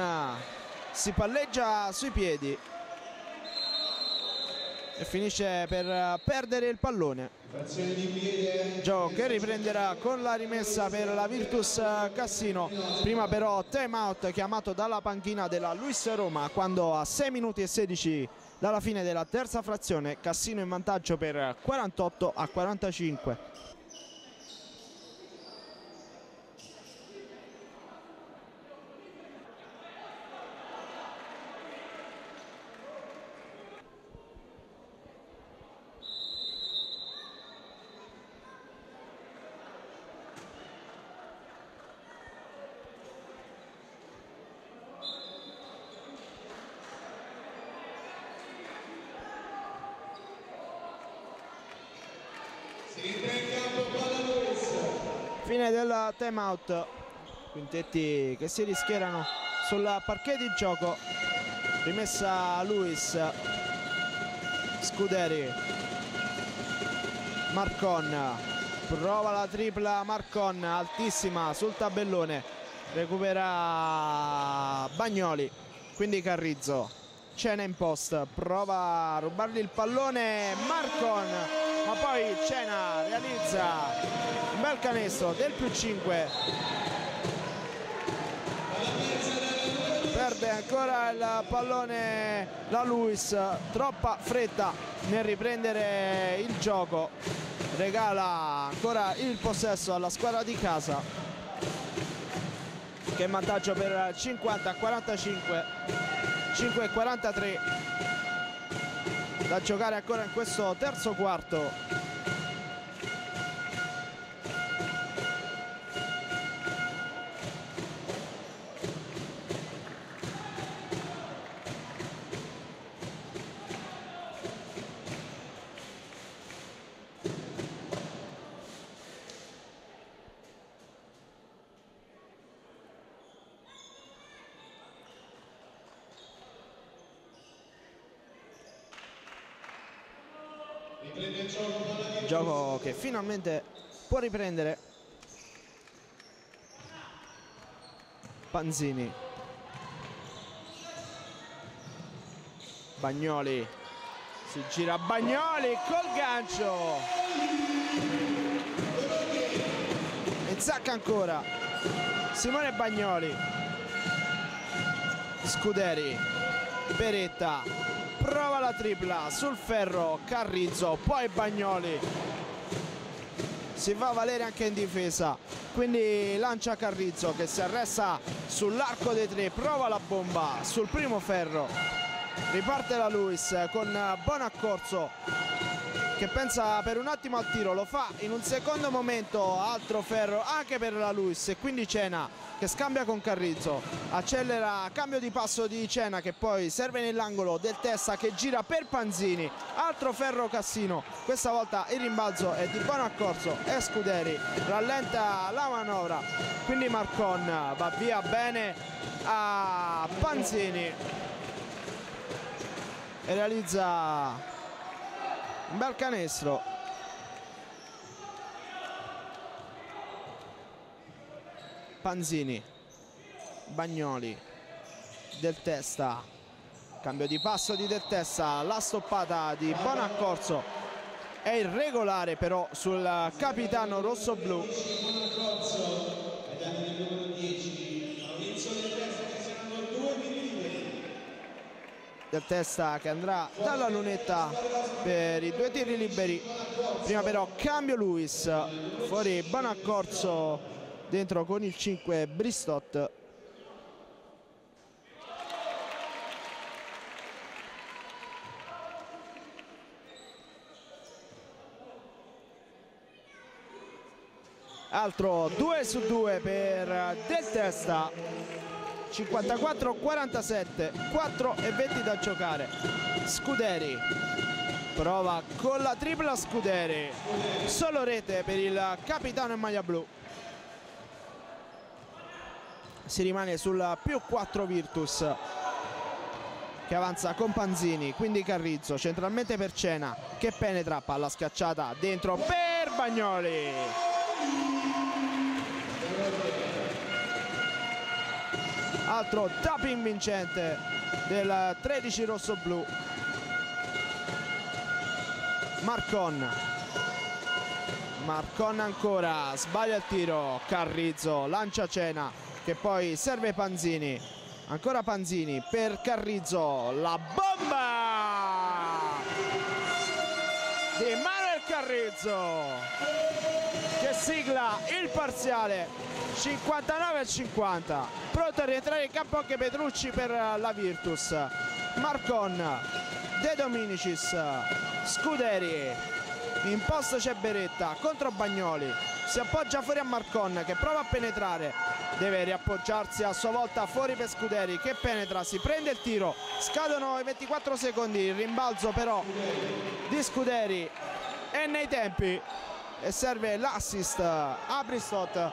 si palleggia sui piedi. E finisce per perdere il pallone. Gioco che riprenderà con la rimessa per la Virtus Cassino. Prima però time out chiamato dalla panchina della Luis Roma quando a 6 minuti e 16 dalla fine della terza frazione Cassino in vantaggio per 48 a 45 Fine del time out. Quintetti che si rischierano sul parquet di gioco. Rimessa Luis. Scuderi. Marcon. Prova la tripla Marcon, altissima sul tabellone. Recupera Bagnoli. Quindi Carrizzo. Cena in post. Prova a rubargli il pallone. Marcon ma poi Cena realizza un bel canestro del più 5 perde ancora il pallone la Luis troppa fretta nel riprendere il gioco. Regala ancora il possesso alla squadra di casa. Che vantaggio per 50 45 5 43 da giocare ancora in questo terzo quarto finalmente può riprendere Panzini. Bagnoli si gira Bagnoli col gancio. E zacca ancora Simone Bagnoli. Scuderi Beretta prova la tripla sul ferro Carrizzo poi Bagnoli si va a valere anche in difesa. Quindi lancia Carrizzo che si arresta sull'arco dei tre prova la bomba sul primo ferro. Riparte la Luis con buon accorso che pensa per un attimo al tiro, lo fa in un secondo momento altro ferro anche per la Luis. E quindi Cena che scambia con Carrizzo, accelera cambio di passo di Cena che poi serve nell'angolo del Testa che gira per Panzini, altro ferro Cassino, questa volta il rimbalzo è di buon accorso e Scuderi rallenta la manovra, quindi Marcon va via bene a Panzini. E realizza un bel canestro. Panzini Bagnoli Del Testa. Cambio di passo di Del Testa la stoppata di Bonaccorso. È irregolare però sul capitano rosso-blu del testa che andrà dalla lunetta per i due tiri liberi. Prima però cambio Luis fuori Bonaccorso dentro con il 5 Bristot altro 2 su 2 per Del Testa 54-47 4 e 20 da giocare. Scuderi. Prova con la tripla Scuderi. Solo rete per il capitano in maglia blu. Si rimane sul più 4 Virtus che avanza con Panzini quindi Carrizzo centralmente per Cena che penetra palla schiacciata dentro per Bagnoli altro tapping vincente del 13 rosso-blu. Marcon. Marcon ancora sbaglia il tiro Carrizzo lancia Cena che poi serve Panzini. Ancora Panzini per Carrizzo la bomba! Di Manuel Carrizzo sigla il parziale 59 50 pronto a rientrare in campo anche Petrucci per la Virtus. Marcon De Dominicis Scuderi. In posto c'è Beretta contro Bagnoli. Si appoggia fuori a Marcon che prova a penetrare. Deve riappoggiarsi a sua volta fuori per Scuderi che penetra, si prende il tiro. Scadono i 24 secondi il rimbalzo però di Scuderi è nei tempi e serve l'assist a Bristot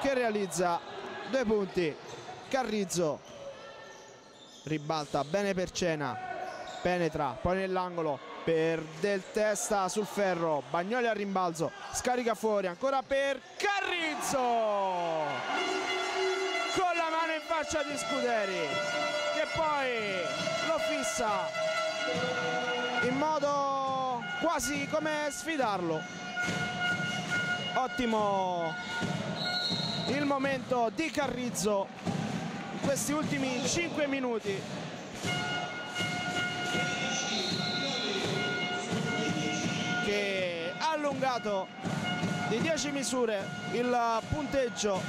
che realizza due punti. Carrizzo ribalta bene per Cena penetra poi nell'angolo per Del Testa sul ferro Bagnoli al rimbalzo scarica fuori ancora per Carrizzo! Con la mano in faccia di Scuderi che poi lo fissa in modo quasi come sfidarlo. Ottimo il momento di Carrizzo in questi ultimi 5 minuti. Che ha allungato di 10 misure il punteggio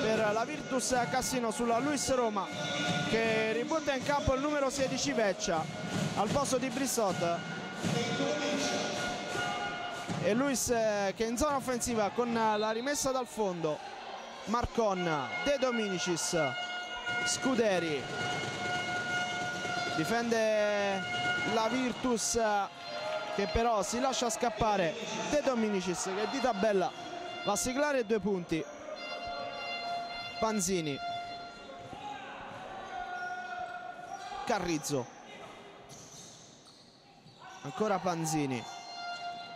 per la Virtus Cassino sulla Luis Roma che ributta in campo il numero 16 Veccia al posto di Brissot e Luis eh, che in zona offensiva con la rimessa dal fondo. Marcon, De Dominicis, Scuderi, difende la Virtus che però si lascia scappare. De Dominicis che di tabella va a siglare due punti. Panzini, Carrizzo, ancora Panzini,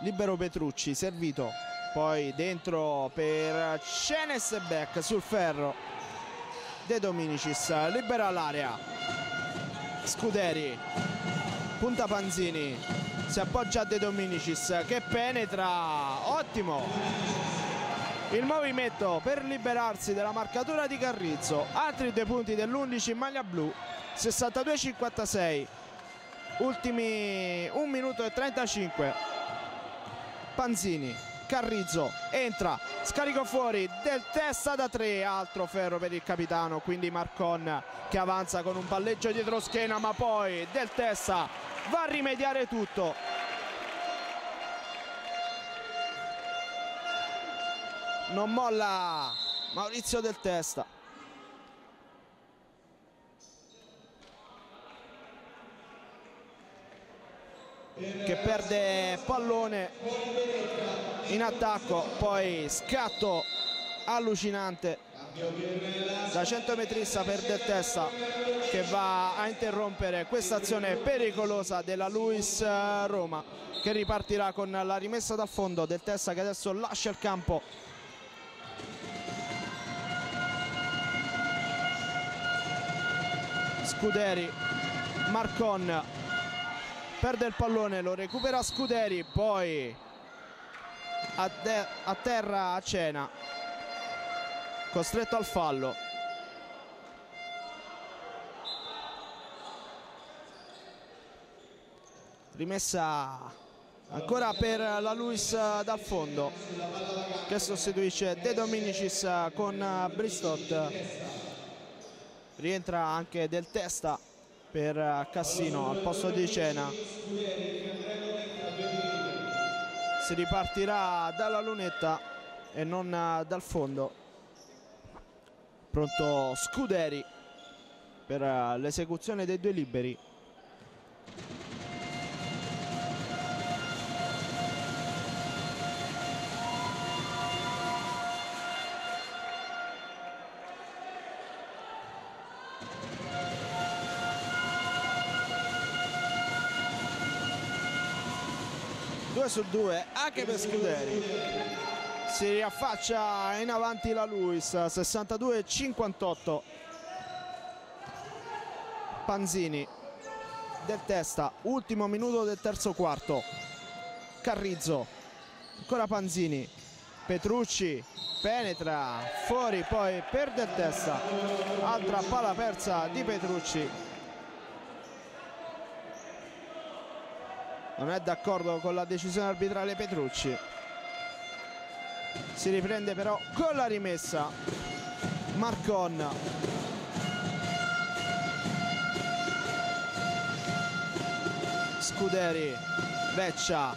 libero Petrucci, servito poi dentro per Cenes Beck sul ferro. De Dominicis libera l'area. Scuderi punta Panzini. Si appoggia a De Dominicis che penetra. Ottimo. Il movimento per liberarsi della marcatura di Carrizzo. Altri due punti dell'11 in maglia blu. 62-56 ultimi 1 minuto e 35 Panzini, Carrizzo, entra, scarico fuori del testa da tre, altro ferro per il capitano, quindi Marcon che avanza con un palleggio dietro schiena, ma poi del testa va a rimediare tutto. Non molla Maurizio del testa. Che perde pallone in attacco poi scatto allucinante. Da 100 metrista per Del Testa che va a interrompere questa azione pericolosa della Luis Roma che ripartirà con la rimessa dal fondo Del Testa che adesso lascia il campo. Scuderi Marcon perde il pallone lo recupera Scuderi poi a, a terra a Cena. Costretto al fallo. Rimessa ancora per la Luis dal fondo che sostituisce De Dominicis con Bristot rientra anche del testa per Cassino al posto di Cena. Si ripartirà dalla lunetta e non dal fondo. Pronto Scuderi per l'esecuzione dei due liberi su 2 anche per Scuderi. Si riaffaccia in avanti la Luis 62-58 Panzini del testa ultimo minuto del terzo quarto. Carrizzo ancora Panzini. Petrucci penetra fuori poi perde testa. Altra palla persa di Petrucci non è d'accordo con la decisione arbitrale Petrucci. Si riprende però con la rimessa. Marcon. Scuderi. Veccia.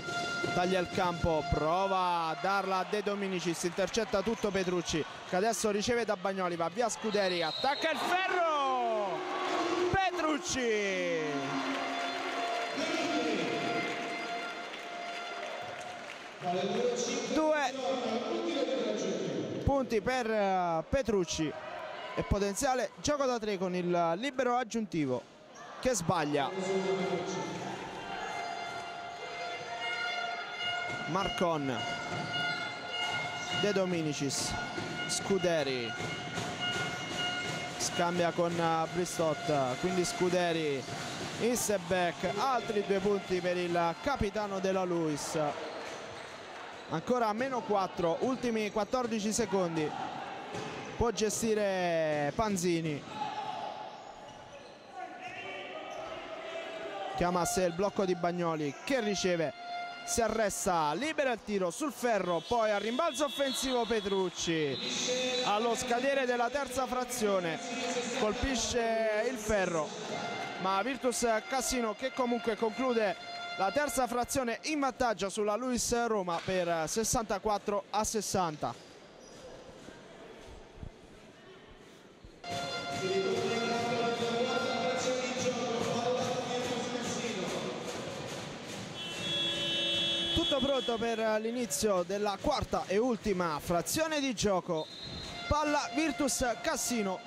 Taglia il campo. Prova a darla a De Dominicis. Intercetta tutto Petrucci che adesso riceve da Bagnoli. Va via Scuderi. Attacca il ferro. Petrucci due punti per eh, Petrucci. E potenziale gioco da tre con il libero aggiuntivo che sbaglia. Marcon. De Dominicis. Scuderi. Scambia con eh, Bristot quindi Scuderi back altri due punti per il capitano della Luis ancora a meno 4 ultimi 14 secondi. Può gestire Panzini. Chiama a sé il blocco di Bagnoli che riceve. Si arresta, libera il tiro sul ferro, poi a rimbalzo offensivo Petrucci. Allo scadere della terza frazione colpisce il ferro. Ma Virtus Cassino che comunque conclude la terza frazione in vantaggio sulla Luis Roma per 64 a 60 tutto pronto per l'inizio della quarta e ultima frazione di gioco. Palla Virtus Cassino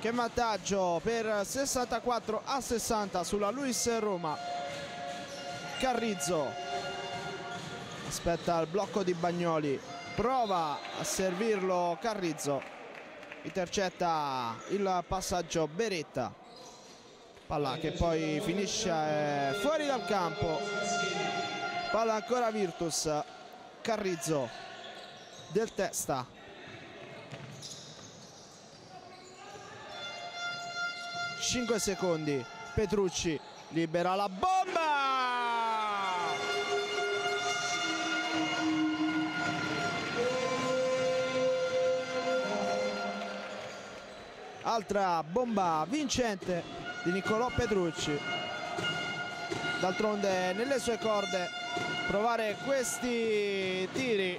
che vantaggio per 64 a 60 sulla Luis Roma Carrizzo. Aspetta il blocco di Bagnoli. Prova a servirlo Carrizzo. Intercetta il passaggio Beretta. Palla che poi finisce eh, fuori dal campo. Palla ancora Virtus. Carrizzo del testa. Cinque secondi. Petrucci libera la bomba altra bomba vincente di Niccolò Petrucci. D'altronde nelle sue corde provare questi tiri.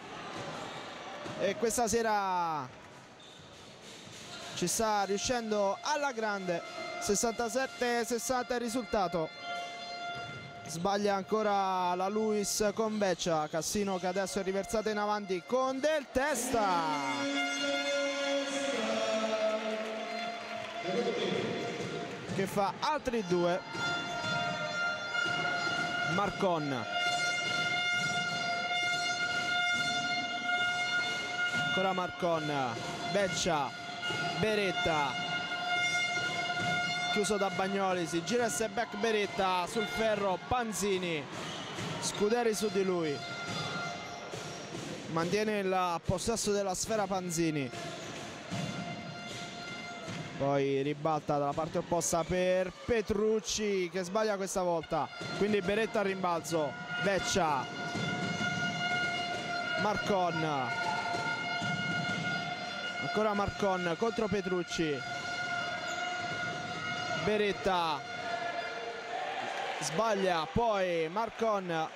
E questa sera ci sta riuscendo alla grande. 67-60 il risultato. Sbaglia ancora la Luis con Beccia Cassino che adesso è riversato in avanti con del testa che fa altri due. Marcon. Ancora Marcon. Beccia. Beretta. Chiuso da Bagnoli si gira e back Beretta sul ferro Panzini. Scuderi su di lui. Mantiene il possesso della sfera Panzini poi ribalta dalla parte opposta per Petrucci che sbaglia questa volta. Quindi Beretta al rimbalzo Veccia Marcon. Ancora Marcon contro Petrucci. Beretta sbaglia poi Marcon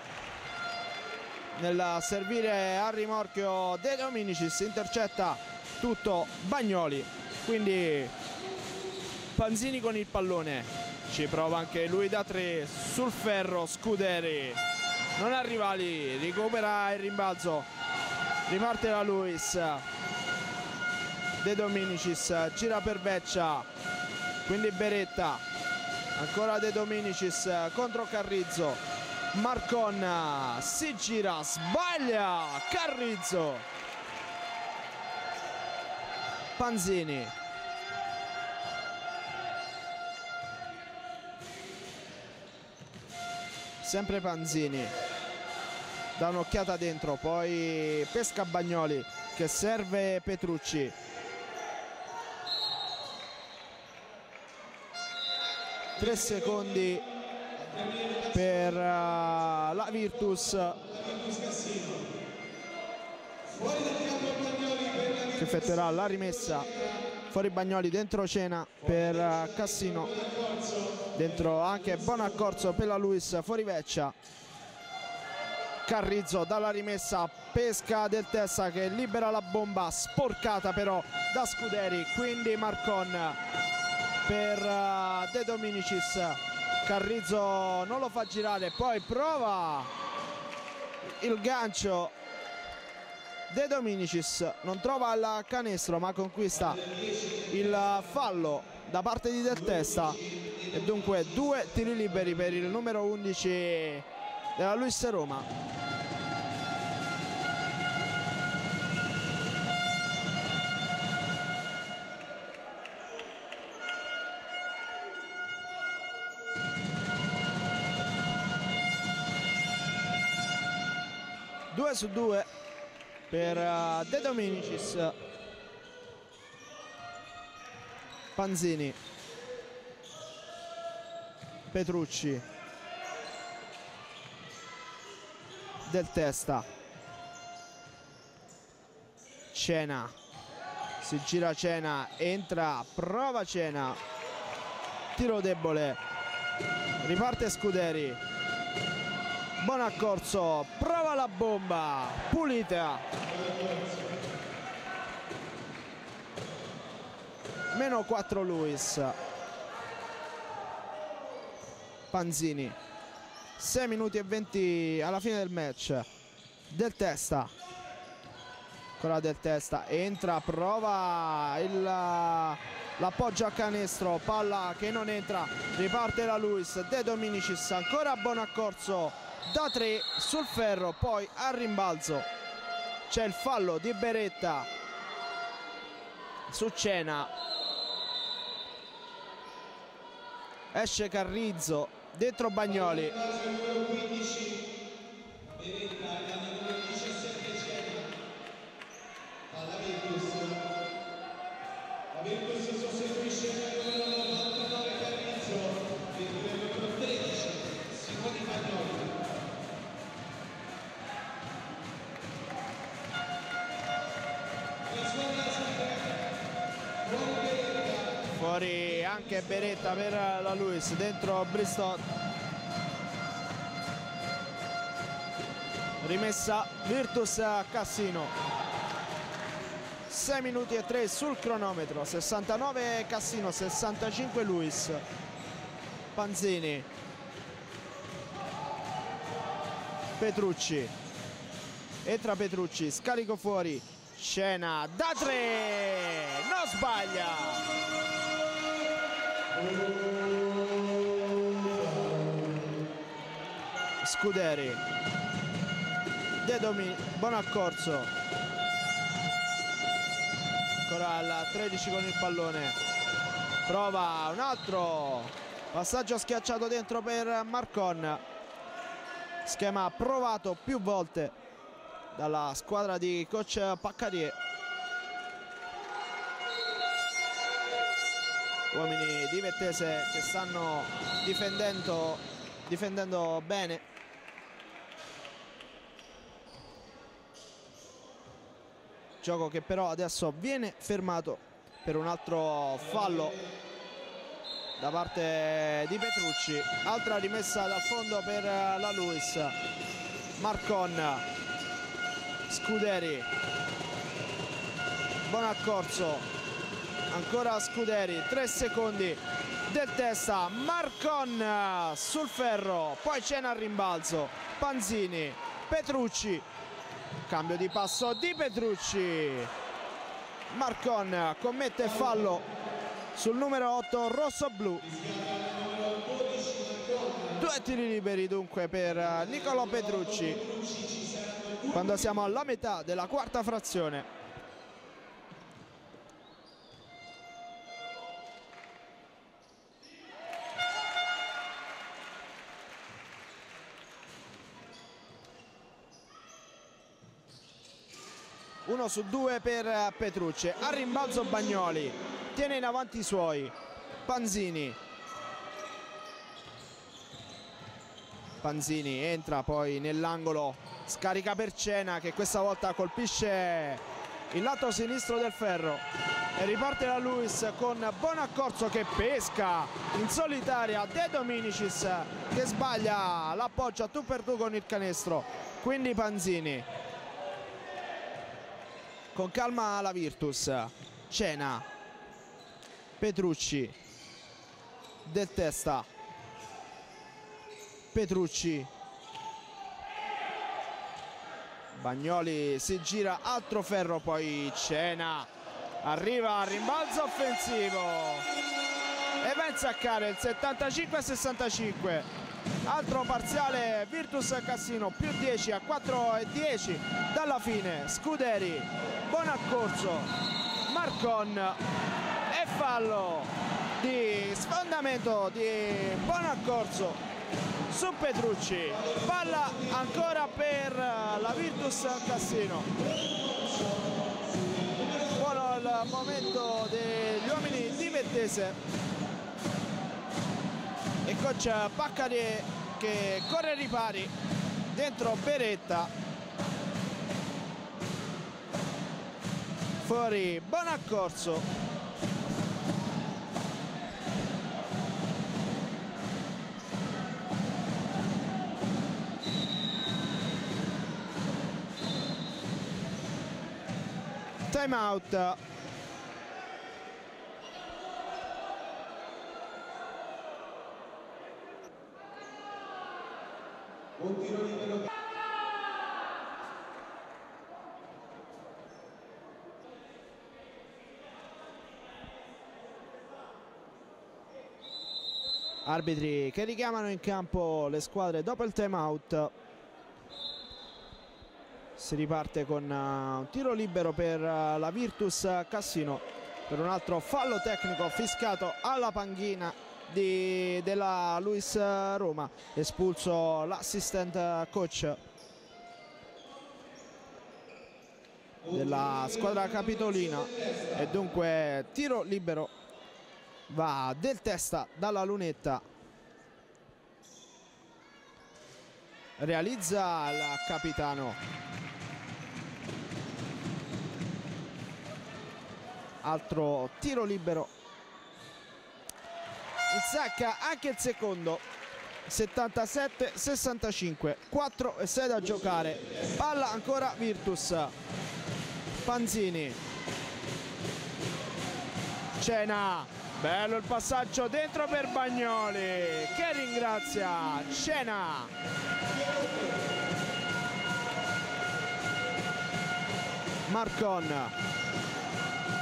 nel servire a rimorchio De Dominicis intercetta tutto Bagnoli. Quindi Panzini con il pallone. Ci prova anche lui da tre sul ferro Scuderi. Non arriva lì recupera il rimbalzo. Riparte la Luis. De Dominicis gira per Veccia quindi Beretta. Ancora De Dominicis contro Carrizzo. Marcon si gira sbaglia Carrizzo. Panzini sempre Panzini. Da un'occhiata dentro poi pesca Bagnoli che serve Petrucci. Tre secondi per uh, la Virtus. Che effettuerà la rimessa fuori Bagnoli dentro Cena per uh, Cassino. Dentro anche buon accorso per la Luis fuori Veccia Carrizzo dalla rimessa pesca del Tessa che libera la bomba sporcata però da Scuderi. Quindi Marcon per uh, De Dominicis. Carrizzo non lo fa girare poi prova il gancio De Dominicis non trova il canestro ma conquista il fallo da parte di Del Testa. E dunque due tiri liberi per il numero 11 della Luis Roma. Due su due per uh, De Dominicis Panzini. Petrucci. Del testa. Cena. Si gira Cena entra prova Cena. Tiro debole. Riparte Scuderi buon accorso. Prova la bomba. Pulita. Meno 4 Luis. Panzini. 6 minuti e 20 alla fine del match. Del testa. Quella del testa. Entra prova l'appoggio a canestro. Palla che non entra. Riparte la Luis De Dominicis. Ancora buon accorso da 3 sul ferro poi a rimbalzo c'è il fallo di Beretta. Su Cena esce Carrizzo dentro Bagnoli Beretta per la Luis dentro Bristol. Rimessa Virtus Cassino. 6 minuti e 3 sul cronometro 69 Cassino 65 Luis Panzini. Petrucci. Entra Petrucci scarico fuori. Scena da 3 non sbaglia Scuderi. De Domini buon accorso. Ancora al 13 con il pallone. Prova un altro. Passaggio schiacciato dentro per Marcon. Schema provato più volte dalla squadra di coach Paccarier uomini di Vettese che stanno difendendo, difendendo bene. Gioco che però adesso viene fermato per un altro fallo da parte di Petrucci. Altra rimessa dal fondo per la Luis. Marcon Scuderi. Buon accorso ancora Scuderi 3 secondi del testa Marcon sul ferro poi cena al rimbalzo Panzini Petrucci cambio di passo di Petrucci. Marcon commette fallo sul numero 8 rosso-blu due tiri liberi dunque per Nicolò Petrucci. Quando siamo alla metà della quarta frazione uno su due per Petrucci a rimbalzo Bagnoli. Tiene in avanti i suoi. Panzini. Panzini entra poi nell'angolo. Scarica per Cena che questa volta colpisce il lato sinistro del ferro. E riparte la Luis con buon accorso che pesca in solitaria De Dominicis che sbaglia l'appoggia tu per tu con il canestro. Quindi Panzini con calma la Virtus. Cena. Petrucci. Del testa. Petrucci. Bagnoli si gira altro ferro poi Cena. Arriva al rimbalzo offensivo. E va a insaccare il 75-65 altro parziale Virtus Cassino più 10 a 4 e 10 dalla fine Scuderi buon accorso. Marcon e fallo di sfondamento di buon accorso. Su Petrucci palla ancora per la Virtus Cassino. Buono il momento degli uomini di Vettese e coach Baccari che corre ripari dentro Beretta. Fuori buon accorso time out arbitri che richiamano in campo le squadre dopo il time out si riparte con uh, un tiro libero per uh, la Virtus Cassino per un altro fallo tecnico fiscato alla panchina di, della Luis Roma espulso l'assistant coach della squadra capitolina. E dunque tiro libero va del testa dalla lunetta. Realizza il capitano. Altro tiro libero. Insacca anche il secondo. 77 65 4 e 6 da giocare. Palla ancora Virtus. Panzini. Cena bello il passaggio dentro per Bagnoli che ringrazia Cena. Marcon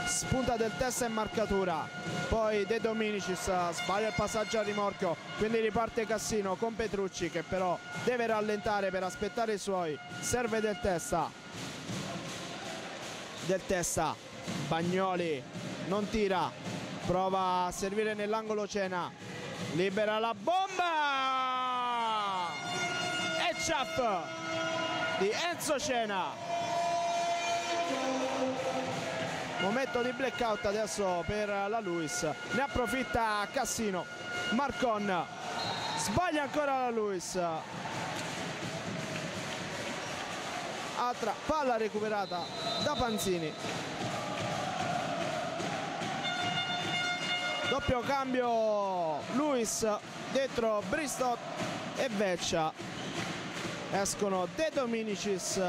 spunta del testa in marcatura. Poi De Dominicis sbaglia il passaggio a rimorchio quindi riparte Cassino con Petrucci che però deve rallentare per aspettare i suoi. Serve del testa. Del testa. Bagnoli non tira prova a servire nell'angolo Cena. Libera la bomba! E di Enzo Cena. Momento di blackout adesso per la Luis. Ne approfitta Cassino. Marcon. Sbaglia ancora la Luis. Altra palla recuperata da Panzini doppio cambio Luis dentro Bristol e Veccia escono De Dominicis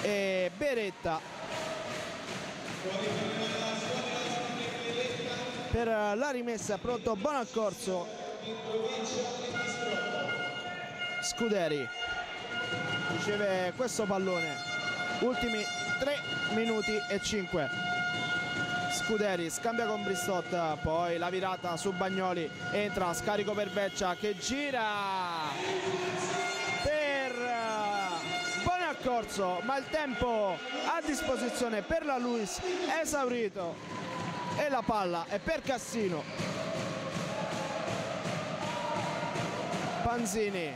e Beretta. Per la rimessa pronto buon accorso. Scuderi. Riceve questo pallone. Ultimi 3 minuti e 5 Scuderi scambia con Bristot poi la virata su Bagnoli entra scarico per Veccia che gira percorso ma il tempo a disposizione per la Luis esaurito e la palla è per Cassino. Panzini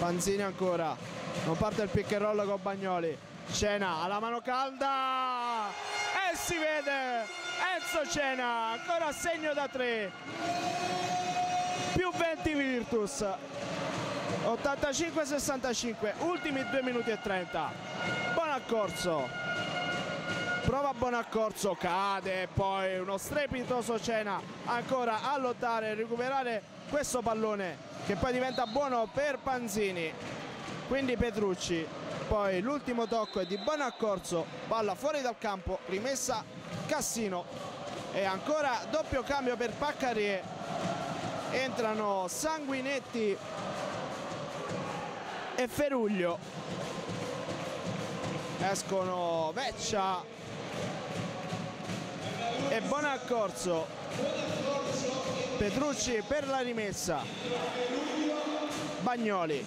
Panzini ancora. Non parte il pick and roll con Bagnoli. Cena alla mano calda. E si vede Enzo Cena ancora segno da tre. Più 20 Virtus. 85-65 ultimi 2 minuti e 30 buon accorso prova buon accorso cade poi uno strepitoso Cena ancora a lottare recuperare questo pallone che poi diventa buono per Panzini. Quindi Petrucci poi l'ultimo tocco è di buon accorso palla fuori dal campo rimessa Cassino e ancora doppio cambio per Paccarie entrano Sanguinetti e Feruglio escono Veccia e Bonaccorso Petrucci per la rimessa. Bagnoli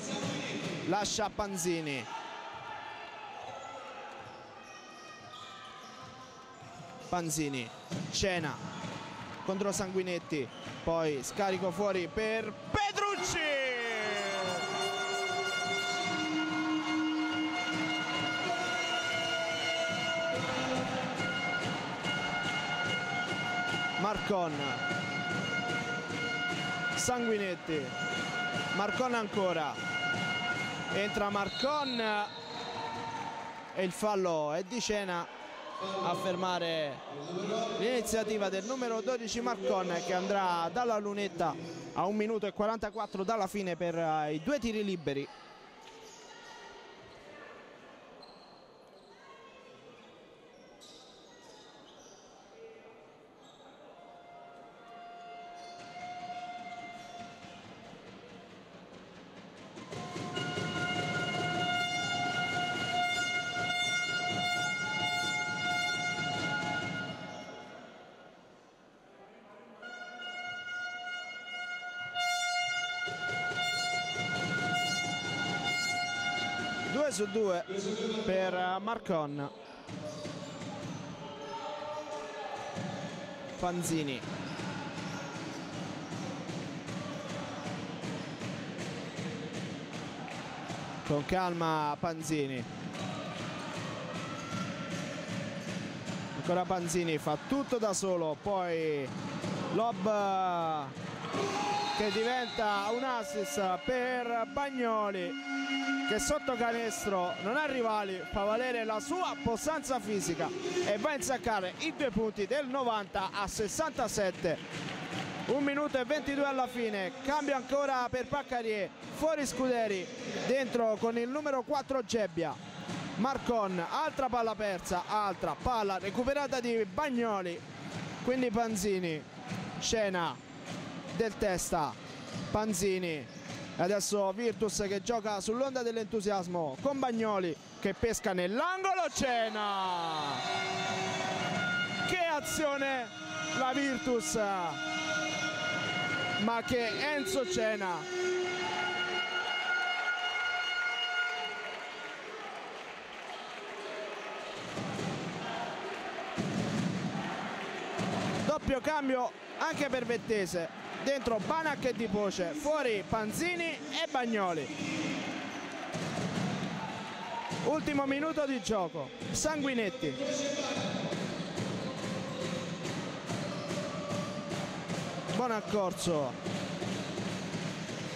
lascia Panzini. Panzini Cena contro Sanguinetti poi scarico fuori per Petrucci Marcon. Sanguinetti. Marcon ancora. Entra Marcon. E il fallo è di Cena a fermare l'iniziativa del numero 12 Marcon che andrà dalla lunetta a 1 minuto e 44 dalla fine per eh, i due tiri liberi su 2 per Marcon. Panzini con calma Panzini. Ancora Panzini fa tutto da solo poi lob che diventa un assist per Bagnoli che sotto canestro non ha rivali, fa valere la sua possanza fisica e va a insaccare i due punti del 90 a 67 un minuto e 22 alla fine cambio ancora per Paccarier fuori Scuderi dentro con il numero 4 Gebbia. Marcon altra palla persa altra palla recuperata di Bagnoli. Quindi Panzini scena del testa. Panzini adesso Virtus che gioca sull'onda dell'entusiasmo con Bagnoli che pesca nell'angolo Cena. Che azione la Virtus. Ma che Enzo Cena. Doppio cambio anche per Vettese dentro Banac e Di Poce fuori Panzini e Bagnoli. Ultimo minuto di gioco Sanguinetti. Bonaccorso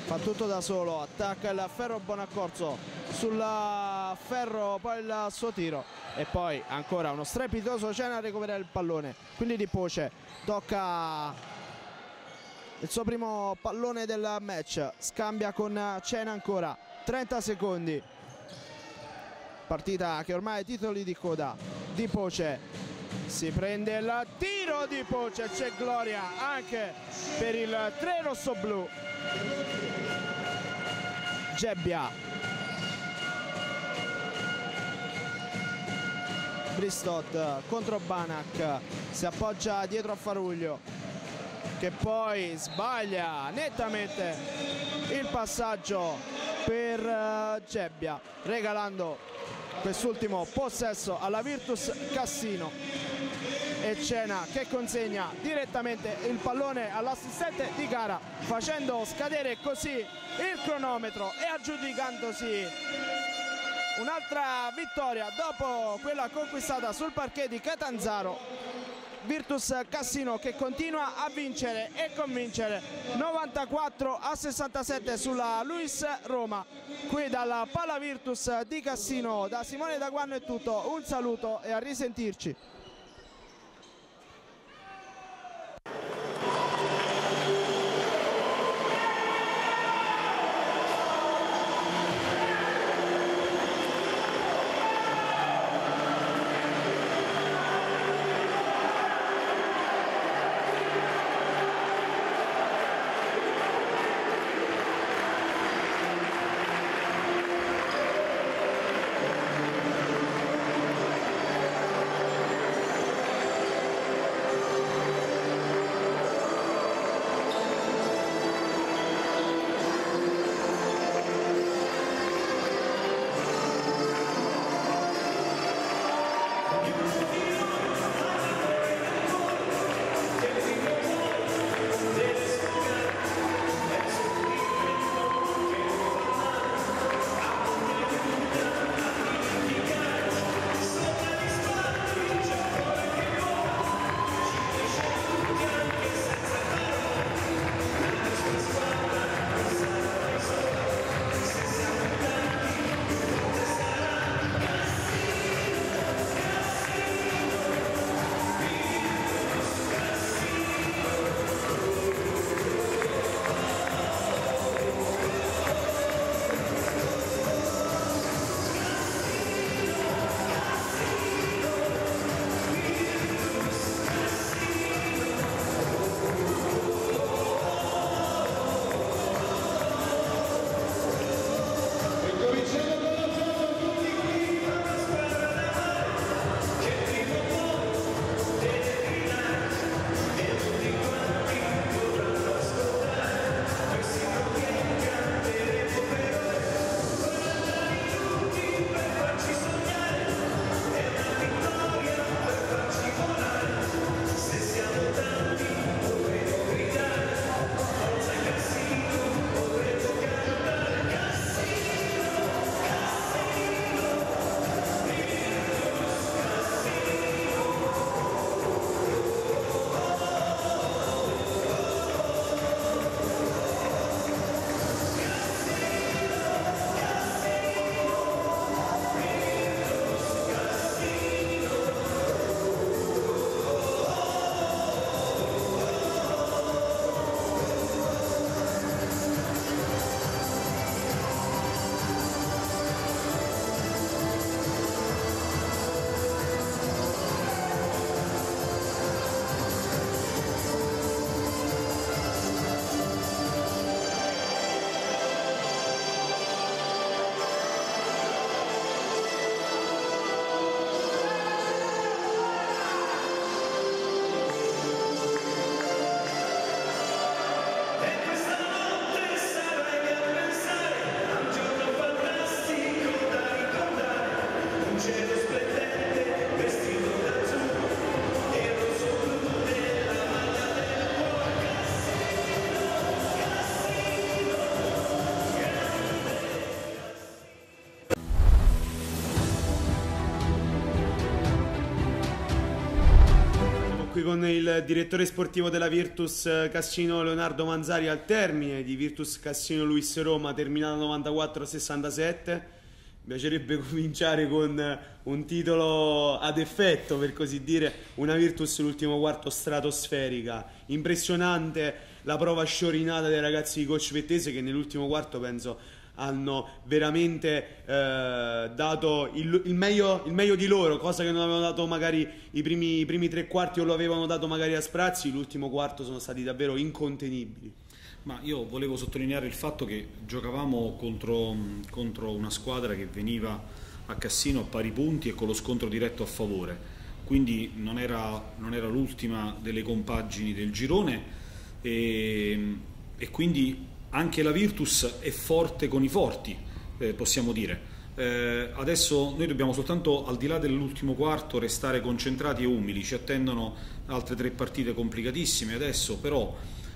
fa tutto da solo attacca il ferro Bonaccorso sul ferro poi il suo tiro. E poi ancora uno strepitoso Cena a recuperare il pallone. Quindi Di Poce tocca il suo primo pallone del match. Scambia con Cena ancora. 30 secondi. Partita che ormai è titoli di coda Di Poce. Si prende il tiro di Poce. C'è gloria anche per il 3 rosso blu Gebbia. Bristot contro Banac si appoggia dietro a Faruglio che poi sbaglia nettamente il passaggio per Gebbia regalando quest'ultimo possesso alla Virtus Cassino. E Cena che consegna direttamente il pallone all'assistente di gara facendo scadere così il cronometro e aggiudicandosi un'altra vittoria dopo quella conquistata sul parquet di Catanzaro Virtus Cassino che continua a vincere e convincere. 94 a 67 sulla Luis Roma. Qui dalla Pala Virtus di Cassino da Simone Daguanno è tutto. Un saluto e a risentirci Con il direttore sportivo della Virtus Cassino Leonardo Manzari al termine di Virtus Cassino Luis Roma terminata 94-67. Mi piacerebbe cominciare con un titolo ad effetto, per così dire, una Virtus l'ultimo quarto stratosferica. Impressionante la prova sciorinata dei ragazzi di Coach Vettese che nell'ultimo quarto penso hanno veramente eh, dato il, il, meglio, il, meglio, di loro, cosa che non avevano dato magari i primi, i primi tre quarti o lo avevano dato magari a Sprazzi, l'ultimo quarto sono stati davvero incontenibili. Ma io volevo sottolineare il fatto che giocavamo contro, contro una squadra che veniva a Cassino a pari punti e con lo scontro diretto a favore, quindi non era, non era l'ultima delle compagini del girone e, e quindi anche la Virtus è forte con i forti, eh, possiamo dire. Eh, adesso noi dobbiamo soltanto, al di là dell'ultimo quarto, restare concentrati e umili. Ci attendono altre tre partite complicatissime adesso, però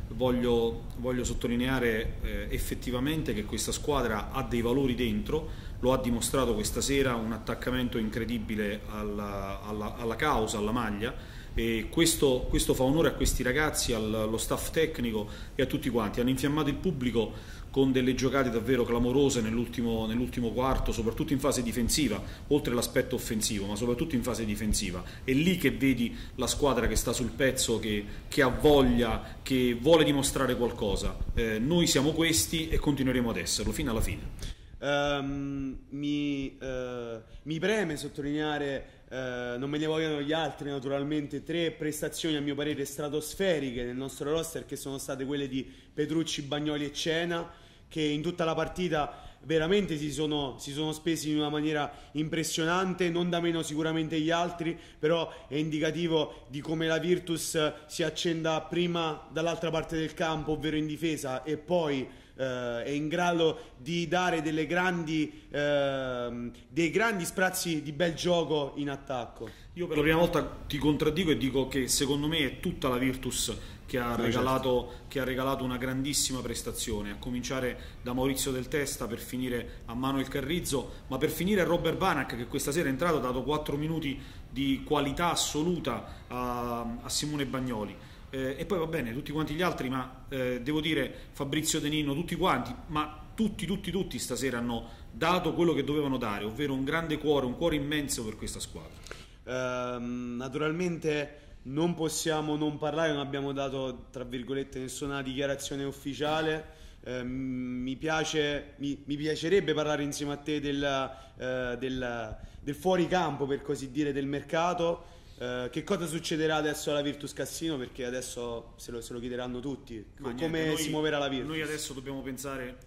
voglio, voglio sottolineare eh, effettivamente che questa squadra ha dei valori dentro, lo ha dimostrato questa sera, un attaccamento incredibile alla, alla, alla causa, alla maglia e questo, questo, fa onore a questi ragazzi, allo staff tecnico e a tutti quanti. Hanno infiammato il pubblico con delle giocate davvero clamorose nell'ultimo, nell'ultimo quarto, soprattutto in fase difensiva, oltre all'aspetto offensivo, ma soprattutto in fase difensiva. È lì che vedi la squadra che sta sul pezzo, che, che ha voglia, che vuole dimostrare qualcosa. Eh, noi siamo questi e continueremo ad esserlo fino alla fine. Um, mi, uh, mi preme sottolineare Uh, non me ne vogliono gli altri naturalmente, tre prestazioni a mio parere stratosferiche nel nostro roster che sono state quelle di Petrucci, Bagnoli e Cena che in tutta la partita veramente si sono, si sono, spesi in una maniera impressionante, non da meno sicuramente gli altri, però è indicativo di come la Virtus si accenda prima dall'altra parte del campo, ovvero in difesa, e poi eh, è in grado di dare grandi, eh, dei grandi sprazzi di bel gioco in attacco. Io per la prima volta ti contraddico e dico che secondo me è tutta la Virtus che ha, regalato, che ha, regalato, una grandissima prestazione, a cominciare da Maurizio Del Testa per finire a Manuel Carrizzo, ma per finire a Robert Banac che questa sera è entrato, ha dato 4 minuti di qualità assoluta a, a Simone Bagnoli eh, e poi va bene tutti quanti gli altri, ma eh, devo dire Fabrizio De Nino, tutti quanti, ma tutti, tutti, tutti stasera hanno dato quello che dovevano dare, ovvero un grande cuore, un cuore immenso per questa squadra. Uh, naturalmente non possiamo non parlare, non abbiamo dato tra virgolette nessuna dichiarazione ufficiale. Uh, mi, piace, mi, mi, piacerebbe parlare insieme a te del, uh, del, del fuoricampo, per così dire, del mercato. Uh, che cosa succederà adesso alla Virtus Cassino? Perché adesso se lo, se lo chiederanno tutti. Ma come niente, noi, si muoverà la Virtus? Noi adesso dobbiamo pensare,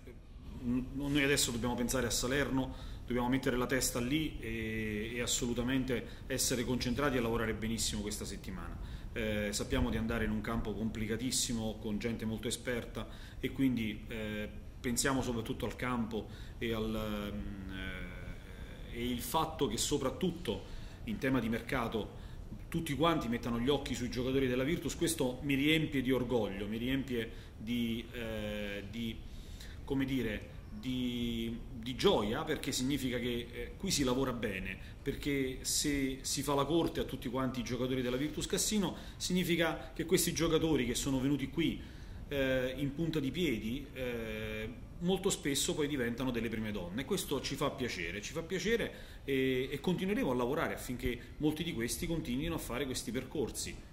noi adesso dobbiamo pensare a Salerno, dobbiamo mettere la testa lì e, e assolutamente essere concentrati e lavorare benissimo questa settimana. Eh, sappiamo di andare in un campo complicatissimo con gente molto esperta e quindi eh, pensiamo soprattutto al campo e, al, eh, e il fatto che soprattutto in tema di mercato tutti quanti mettano gli occhi sui giocatori della Virtus, questo mi riempie di orgoglio, mi riempie di, eh, di, dire, di, di gioia perché significa che eh, qui si lavora bene, perché se si fa la corte a tutti quanti i giocatori della Virtus Cassino significa che questi giocatori che sono venuti qui eh, in punta di piedi eh, molto spesso poi diventano delle prime donne. E questo ci fa piacere, ci fa piacere e, e continueremo a lavorare affinché molti di questi continuino a fare questi percorsi.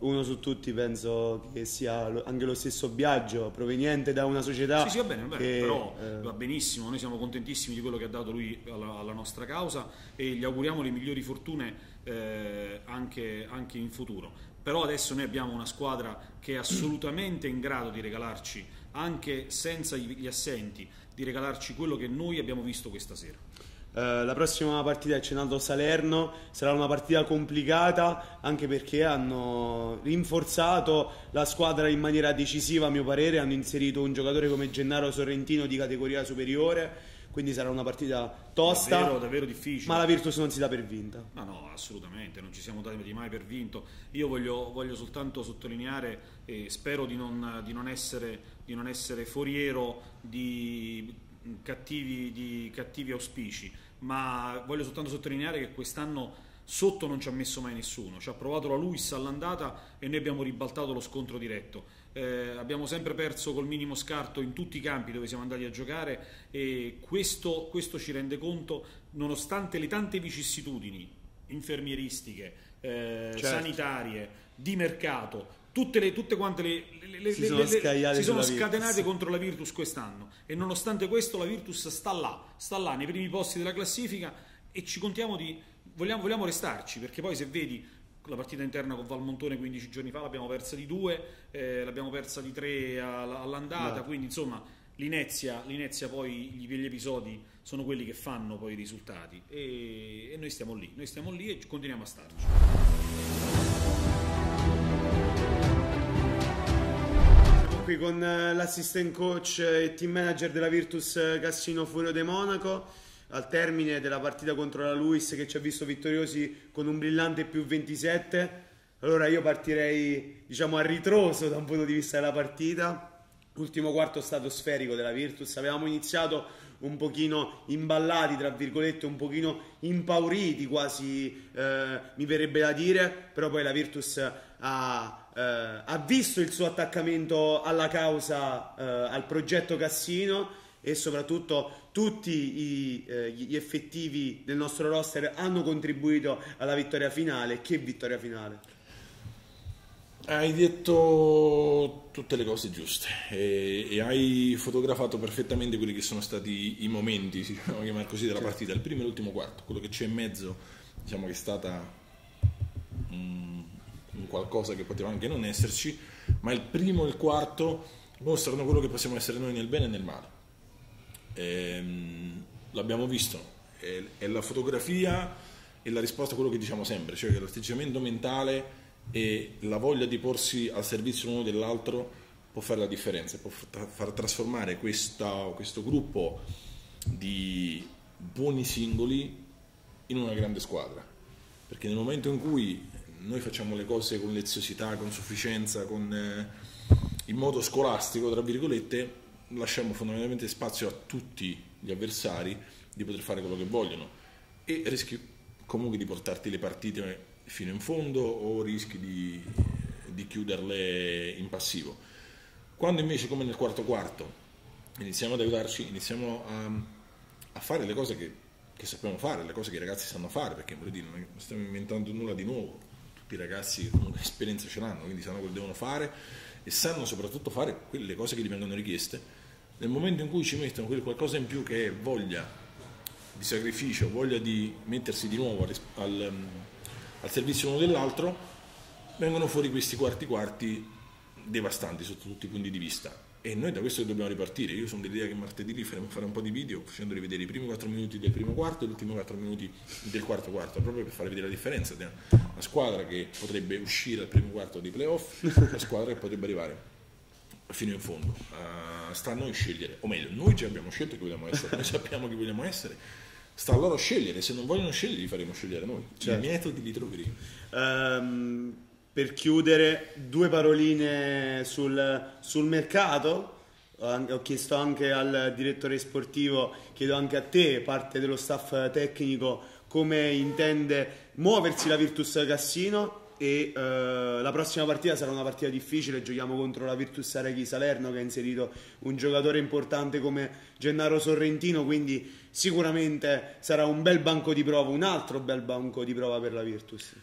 Uno su tutti penso che sia anche lo stesso Biagio proveniente da una società sì, sì va bene, va bene che, però eh... va benissimo. Noi siamo contentissimi di quello che ha dato lui alla, alla nostra causa e gli auguriamo le migliori fortune eh, anche, anche in futuro però adesso noi abbiamo una squadra che è assolutamente in grado di regalarci anche senza gli assenti di regalarci quello che noi abbiamo visto questa sera. Uh, la prossima partita è Cenato Salerno, sarà una partita complicata anche perché hanno rinforzato la squadra in maniera decisiva a mio parere, hanno inserito un giocatore come Gennaro Sorrentino di categoria superiore quindi sarà una partita tosta, davvero, davvero difficile. Ma la Virtus non si dà per vinta. No, no, assolutamente, non ci siamo dati mai per vinto. Io voglio, voglio soltanto sottolineare e spero di non, di non, essere, di non essere foriero di cattivi, di cattivi auspici, ma voglio soltanto sottolineare che quest'anno sotto non ci ha messo mai nessuno, ci ha provato la Luis all'andata e noi abbiamo ribaltato lo scontro diretto. Eh, abbiamo sempre perso col minimo scarto in tutti i campi dove siamo andati a giocare e questo, questo ci rende conto, nonostante le tante vicissitudini infermieristiche, eh, Certo. sanitarie, di mercato, tutte, le, tutte quante le, le- le- Si sono si sono Virtus. scatenate contro la Virtus quest'anno e nonostante questo la Virtus sta là, sta là nei primi posti della classifica e ci contiamo di vogliamo, vogliamo restarci perché poi se vedi la partita interna con Valmontone 15 giorni fa l'abbiamo persa di due, eh, l'abbiamo persa di tre all- all'andata, No. quindi insomma l'inezia, l'inezia poi gli, gli episodi sono quelli che fanno poi i risultati e, e noi stiamo lì, noi stiamo lì e continuiamo a starci. Siamo qui con eh, l'assistant coach e team manager della Virtus eh, Cassino Furio de Monaco al termine della partita contro la Luis che ci ha visto vittoriosi con un brillante più 27. Allora io partirei diciamo a ritroso da un punto di vista della partita. Ultimo quarto stratosferico della Virtus. Avevamo iniziato un pochino imballati, tra virgolette, un pochino impauriti quasi, eh, mi verrebbe da dire, però poi la Virtus ha, eh, ha visto il suo attaccamento alla causa, eh, al progetto Cassino e soprattutto tutti i, eh, gli effettivi del nostro roster hanno contribuito alla vittoria finale. Che vittoria finale! Hai detto tutte le cose giuste e, e hai fotografato perfettamente quelli che sono stati i momenti, si può chiamare così, della partita, il primo e l'ultimo quarto. Quello che c'è in mezzo, diciamo che è stata mm, un qualcosa che poteva anche non esserci, ma il primo e il quarto mostrano quello che possiamo essere noi nel bene e nel male. Ehm, l'abbiamo visto, è, è la fotografia e la risposta a quello che diciamo sempre, cioè che l'atteggiamento mentale e la voglia di porsi al servizio l'uno dell'altro può fare la differenza, può fa- far trasformare questa- questo gruppo di buoni singoli in una grande squadra. Perché nel momento in cui noi facciamo le cose con leziosità, con sufficienza, con, eh, in modo scolastico, tra virgolette, lasciamo fondamentalmente spazio a tutti gli avversari di poter fare quello che vogliono e rischi comunque di portarti le partite fino in fondo o rischi di, di chiuderle in passivo. Quando invece, come nel quarto quarto, iniziamo ad aiutarci, iniziamo a, a fare le cose che, che sappiamo fare, le cose che i ragazzi sanno fare, perché dire, non stiamo inventando nulla di nuovo, tutti i ragazzi comunque esperienza ce l'hanno, quindi sanno quello che devono fare e sanno soprattutto fare quelle cose che gli vengono richieste. Nel momento in cui ci mettono qualcosa in più che è voglia di sacrificio, voglia di mettersi di nuovo al, al, al servizio l'uno dell'altro, vengono fuori questi quarti quarti devastanti sotto tutti i punti di vista. E noi da questo dobbiamo ripartire. Io sono dell'idea che martedì faremo fare un po' di video facendo rivedere i primi 4 minuti del primo quarto e gli ultimi 4 minuti del quarto quarto, proprio per fare vedere la differenza tra una squadra che potrebbe uscire al primo quarto di playoff e la squadra che potrebbe arrivare fino in fondo. Uh, sta a noi scegliere, o meglio, noi già abbiamo scelto chi vogliamo essere, noi sappiamo chi vogliamo essere, sta a loro scegliere, se non vogliono scegliere li faremo scegliere noi, Certo. i metodi li troveremo. Ehm, per chiudere, due paroline sul, sul mercato. Ho chiesto anche al direttore sportivo, chiedo anche a te, parte dello staff tecnico, come intende muoversi la Virtus Cassino. E eh, la prossima partita sarà una partita difficile. Giochiamo contro la Virtus Areghi Salerno che ha inserito un giocatore importante come Gennaro Sorrentino. Quindi sicuramente sarà un bel banco di prova, un altro bel banco di prova per la Virtus.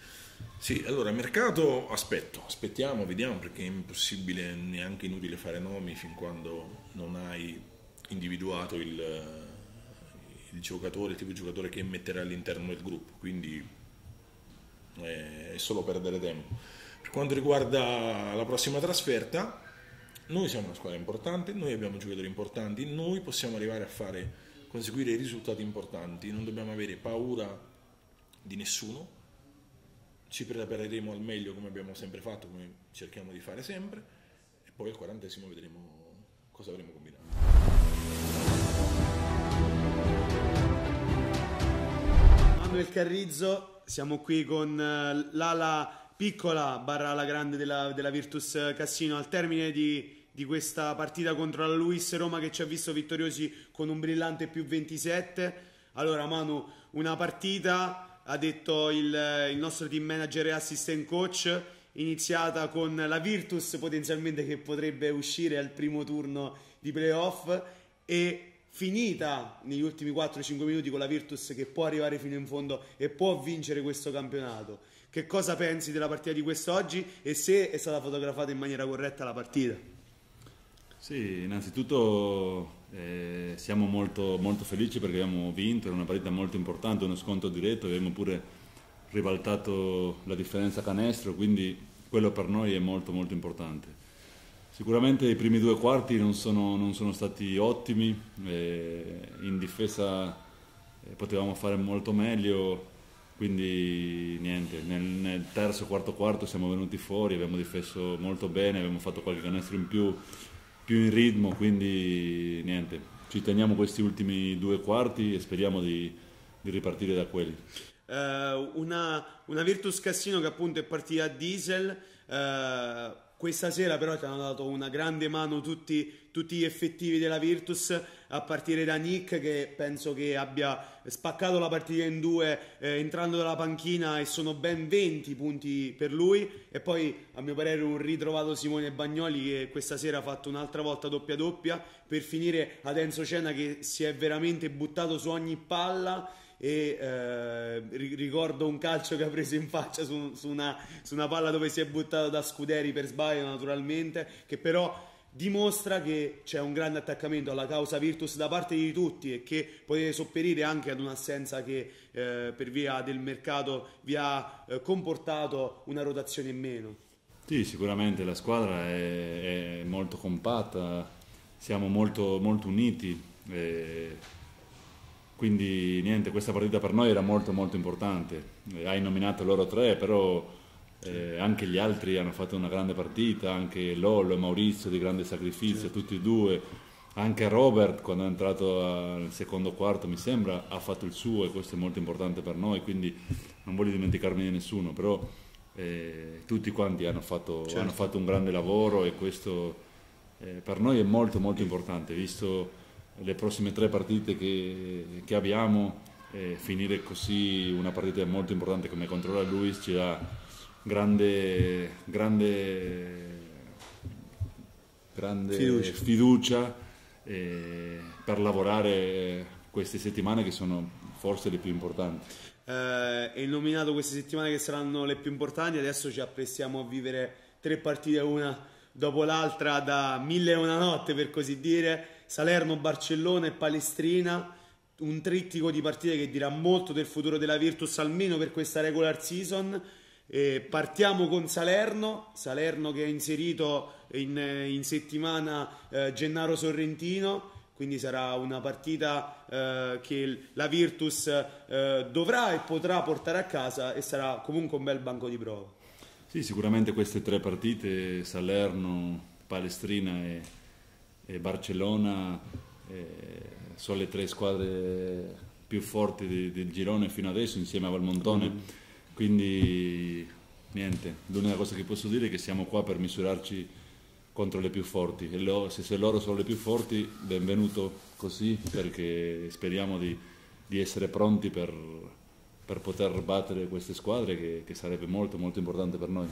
Sì, allora mercato aspetto, aspettiamo, vediamo perché è impossibile, neanche inutile fare nomi fin quando non hai individuato il, il giocatore, il tipo di giocatore che metterà all'interno del gruppo, quindi è è solo perdere tempo. Per quanto riguarda la prossima trasferta, noi siamo una squadra importante, noi abbiamo giocatori importanti, noi possiamo arrivare a fare, conseguire risultati importanti, non dobbiamo avere paura di nessuno, ci prepareremo al meglio come abbiamo sempre fatto, come cerchiamo di fare sempre, e poi al quarantesimo vedremo cosa avremo combinato. Manuel Carrizzo, siamo qui con eh, l'ala piccola barra ala grande della, della Virtus Cassino al termine di, di questa partita contro la Luis Roma che ci ha visto vittoriosi con un brillante più 27. Allora Manu, una partita ha detto il, il nostro team manager e assistant coach, iniziata con la Virtus potenzialmente che potrebbe uscire al primo turno di playoff e finita negli ultimi 4-5 minuti con la Virtus che può arrivare fino in fondo e può vincere questo campionato. Che cosa pensi della partita di quest'oggi e se è stata fotografata in maniera corretta la partita? Sì, innanzitutto eh, siamo molto, molto felici perché abbiamo vinto, era una partita molto importante, uno scontro diretto, abbiamo pure ribaltato la differenza canestro, quindi quello per noi è molto molto importante. Sicuramente i primi due quarti non sono, non sono stati ottimi, in difesa eh, potevamo fare molto meglio, quindi niente, nel, nel terzo, quarto quarto siamo venuti fuori, abbiamo difeso molto bene, abbiamo fatto qualche canestro in più, più in ritmo, quindi niente, ci teniamo questi ultimi due quarti e speriamo di, di ripartire da quelli. Uh, una, una, Virtus Cassino che appunto è partita a diesel. Uh, questa sera però ti hanno dato una grande mano tutti, tutti, gli effettivi della Virtus, a partire da Nick che penso che abbia spaccato la partita in due eh, entrando dalla panchina e sono ben 20 punti per lui. E poi a mio parere un ritrovato Simone Bagnoli che questa sera ha fatto un'altra volta doppia doppia. Per finire ad Enzo Cena che si è veramente buttato su ogni palla e eh, ricordo un calcio che ha preso in faccia su, su, una, su una palla dove si è buttato da Scuderi per sbaglio naturalmente, che però dimostra che c'è un grande attaccamento alla causa Virtus da parte di tutti e che potete sopperire anche ad un'assenza che eh, per via del mercato vi ha eh, comportato una rotazione in meno. Sì, sicuramente la squadra è, è molto compatta, siamo molto, molto uniti. Eh, quindi niente, questa partita per noi era molto molto importante. Eh, hai nominato loro tre, però eh, anche gli altri hanno fatto una grande partita, anche Lollo e Maurizio di grande sacrificio, certo. tutti e due. Anche Robert quando è entrato al secondo quarto mi sembra ha fatto il suo e questo è molto importante per noi, quindi non voglio dimenticarmi di nessuno, però eh, tutti quanti hanno fatto, certo. hanno fatto, un grande lavoro e questo eh, per noi è molto molto importante, visto le prossime tre partite che, che abbiamo, finire così una partita molto importante come contro la Luis ci dà grande, grande, grande fiducia, fiducia eh, per lavorare queste settimane che sono forse le più importanti. Eh, è nominato queste settimane che saranno le più importanti, adesso ci apprestiamo a vivere tre partite una dopo l'altra da mille e una notte per così dire Salerno, Barcellona e Palestrina, un trittico di partite che dirà molto del futuro della Virtus almeno per questa regular season. E partiamo con Salerno, Salerno che ha inserito in, in settimana eh, Gennaro Sorrentino, quindi sarà una partita eh, che la Virtus eh, dovrà e potrà portare a casa e sarà comunque un bel banco di prova. Sì, sicuramente queste tre partite, Salerno, Palestrina e, e Barcellona eh, sono le tre squadre più forti di, del girone fino adesso insieme a Valmontone. Quindi niente l'unica cosa che posso dire è che siamo qua per misurarci contro le più forti. E lo, se, se, loro sono le più forti benvenuto così perché speriamo di, di essere pronti per, per, poter battere queste squadre che, che sarebbe molto molto importante per noi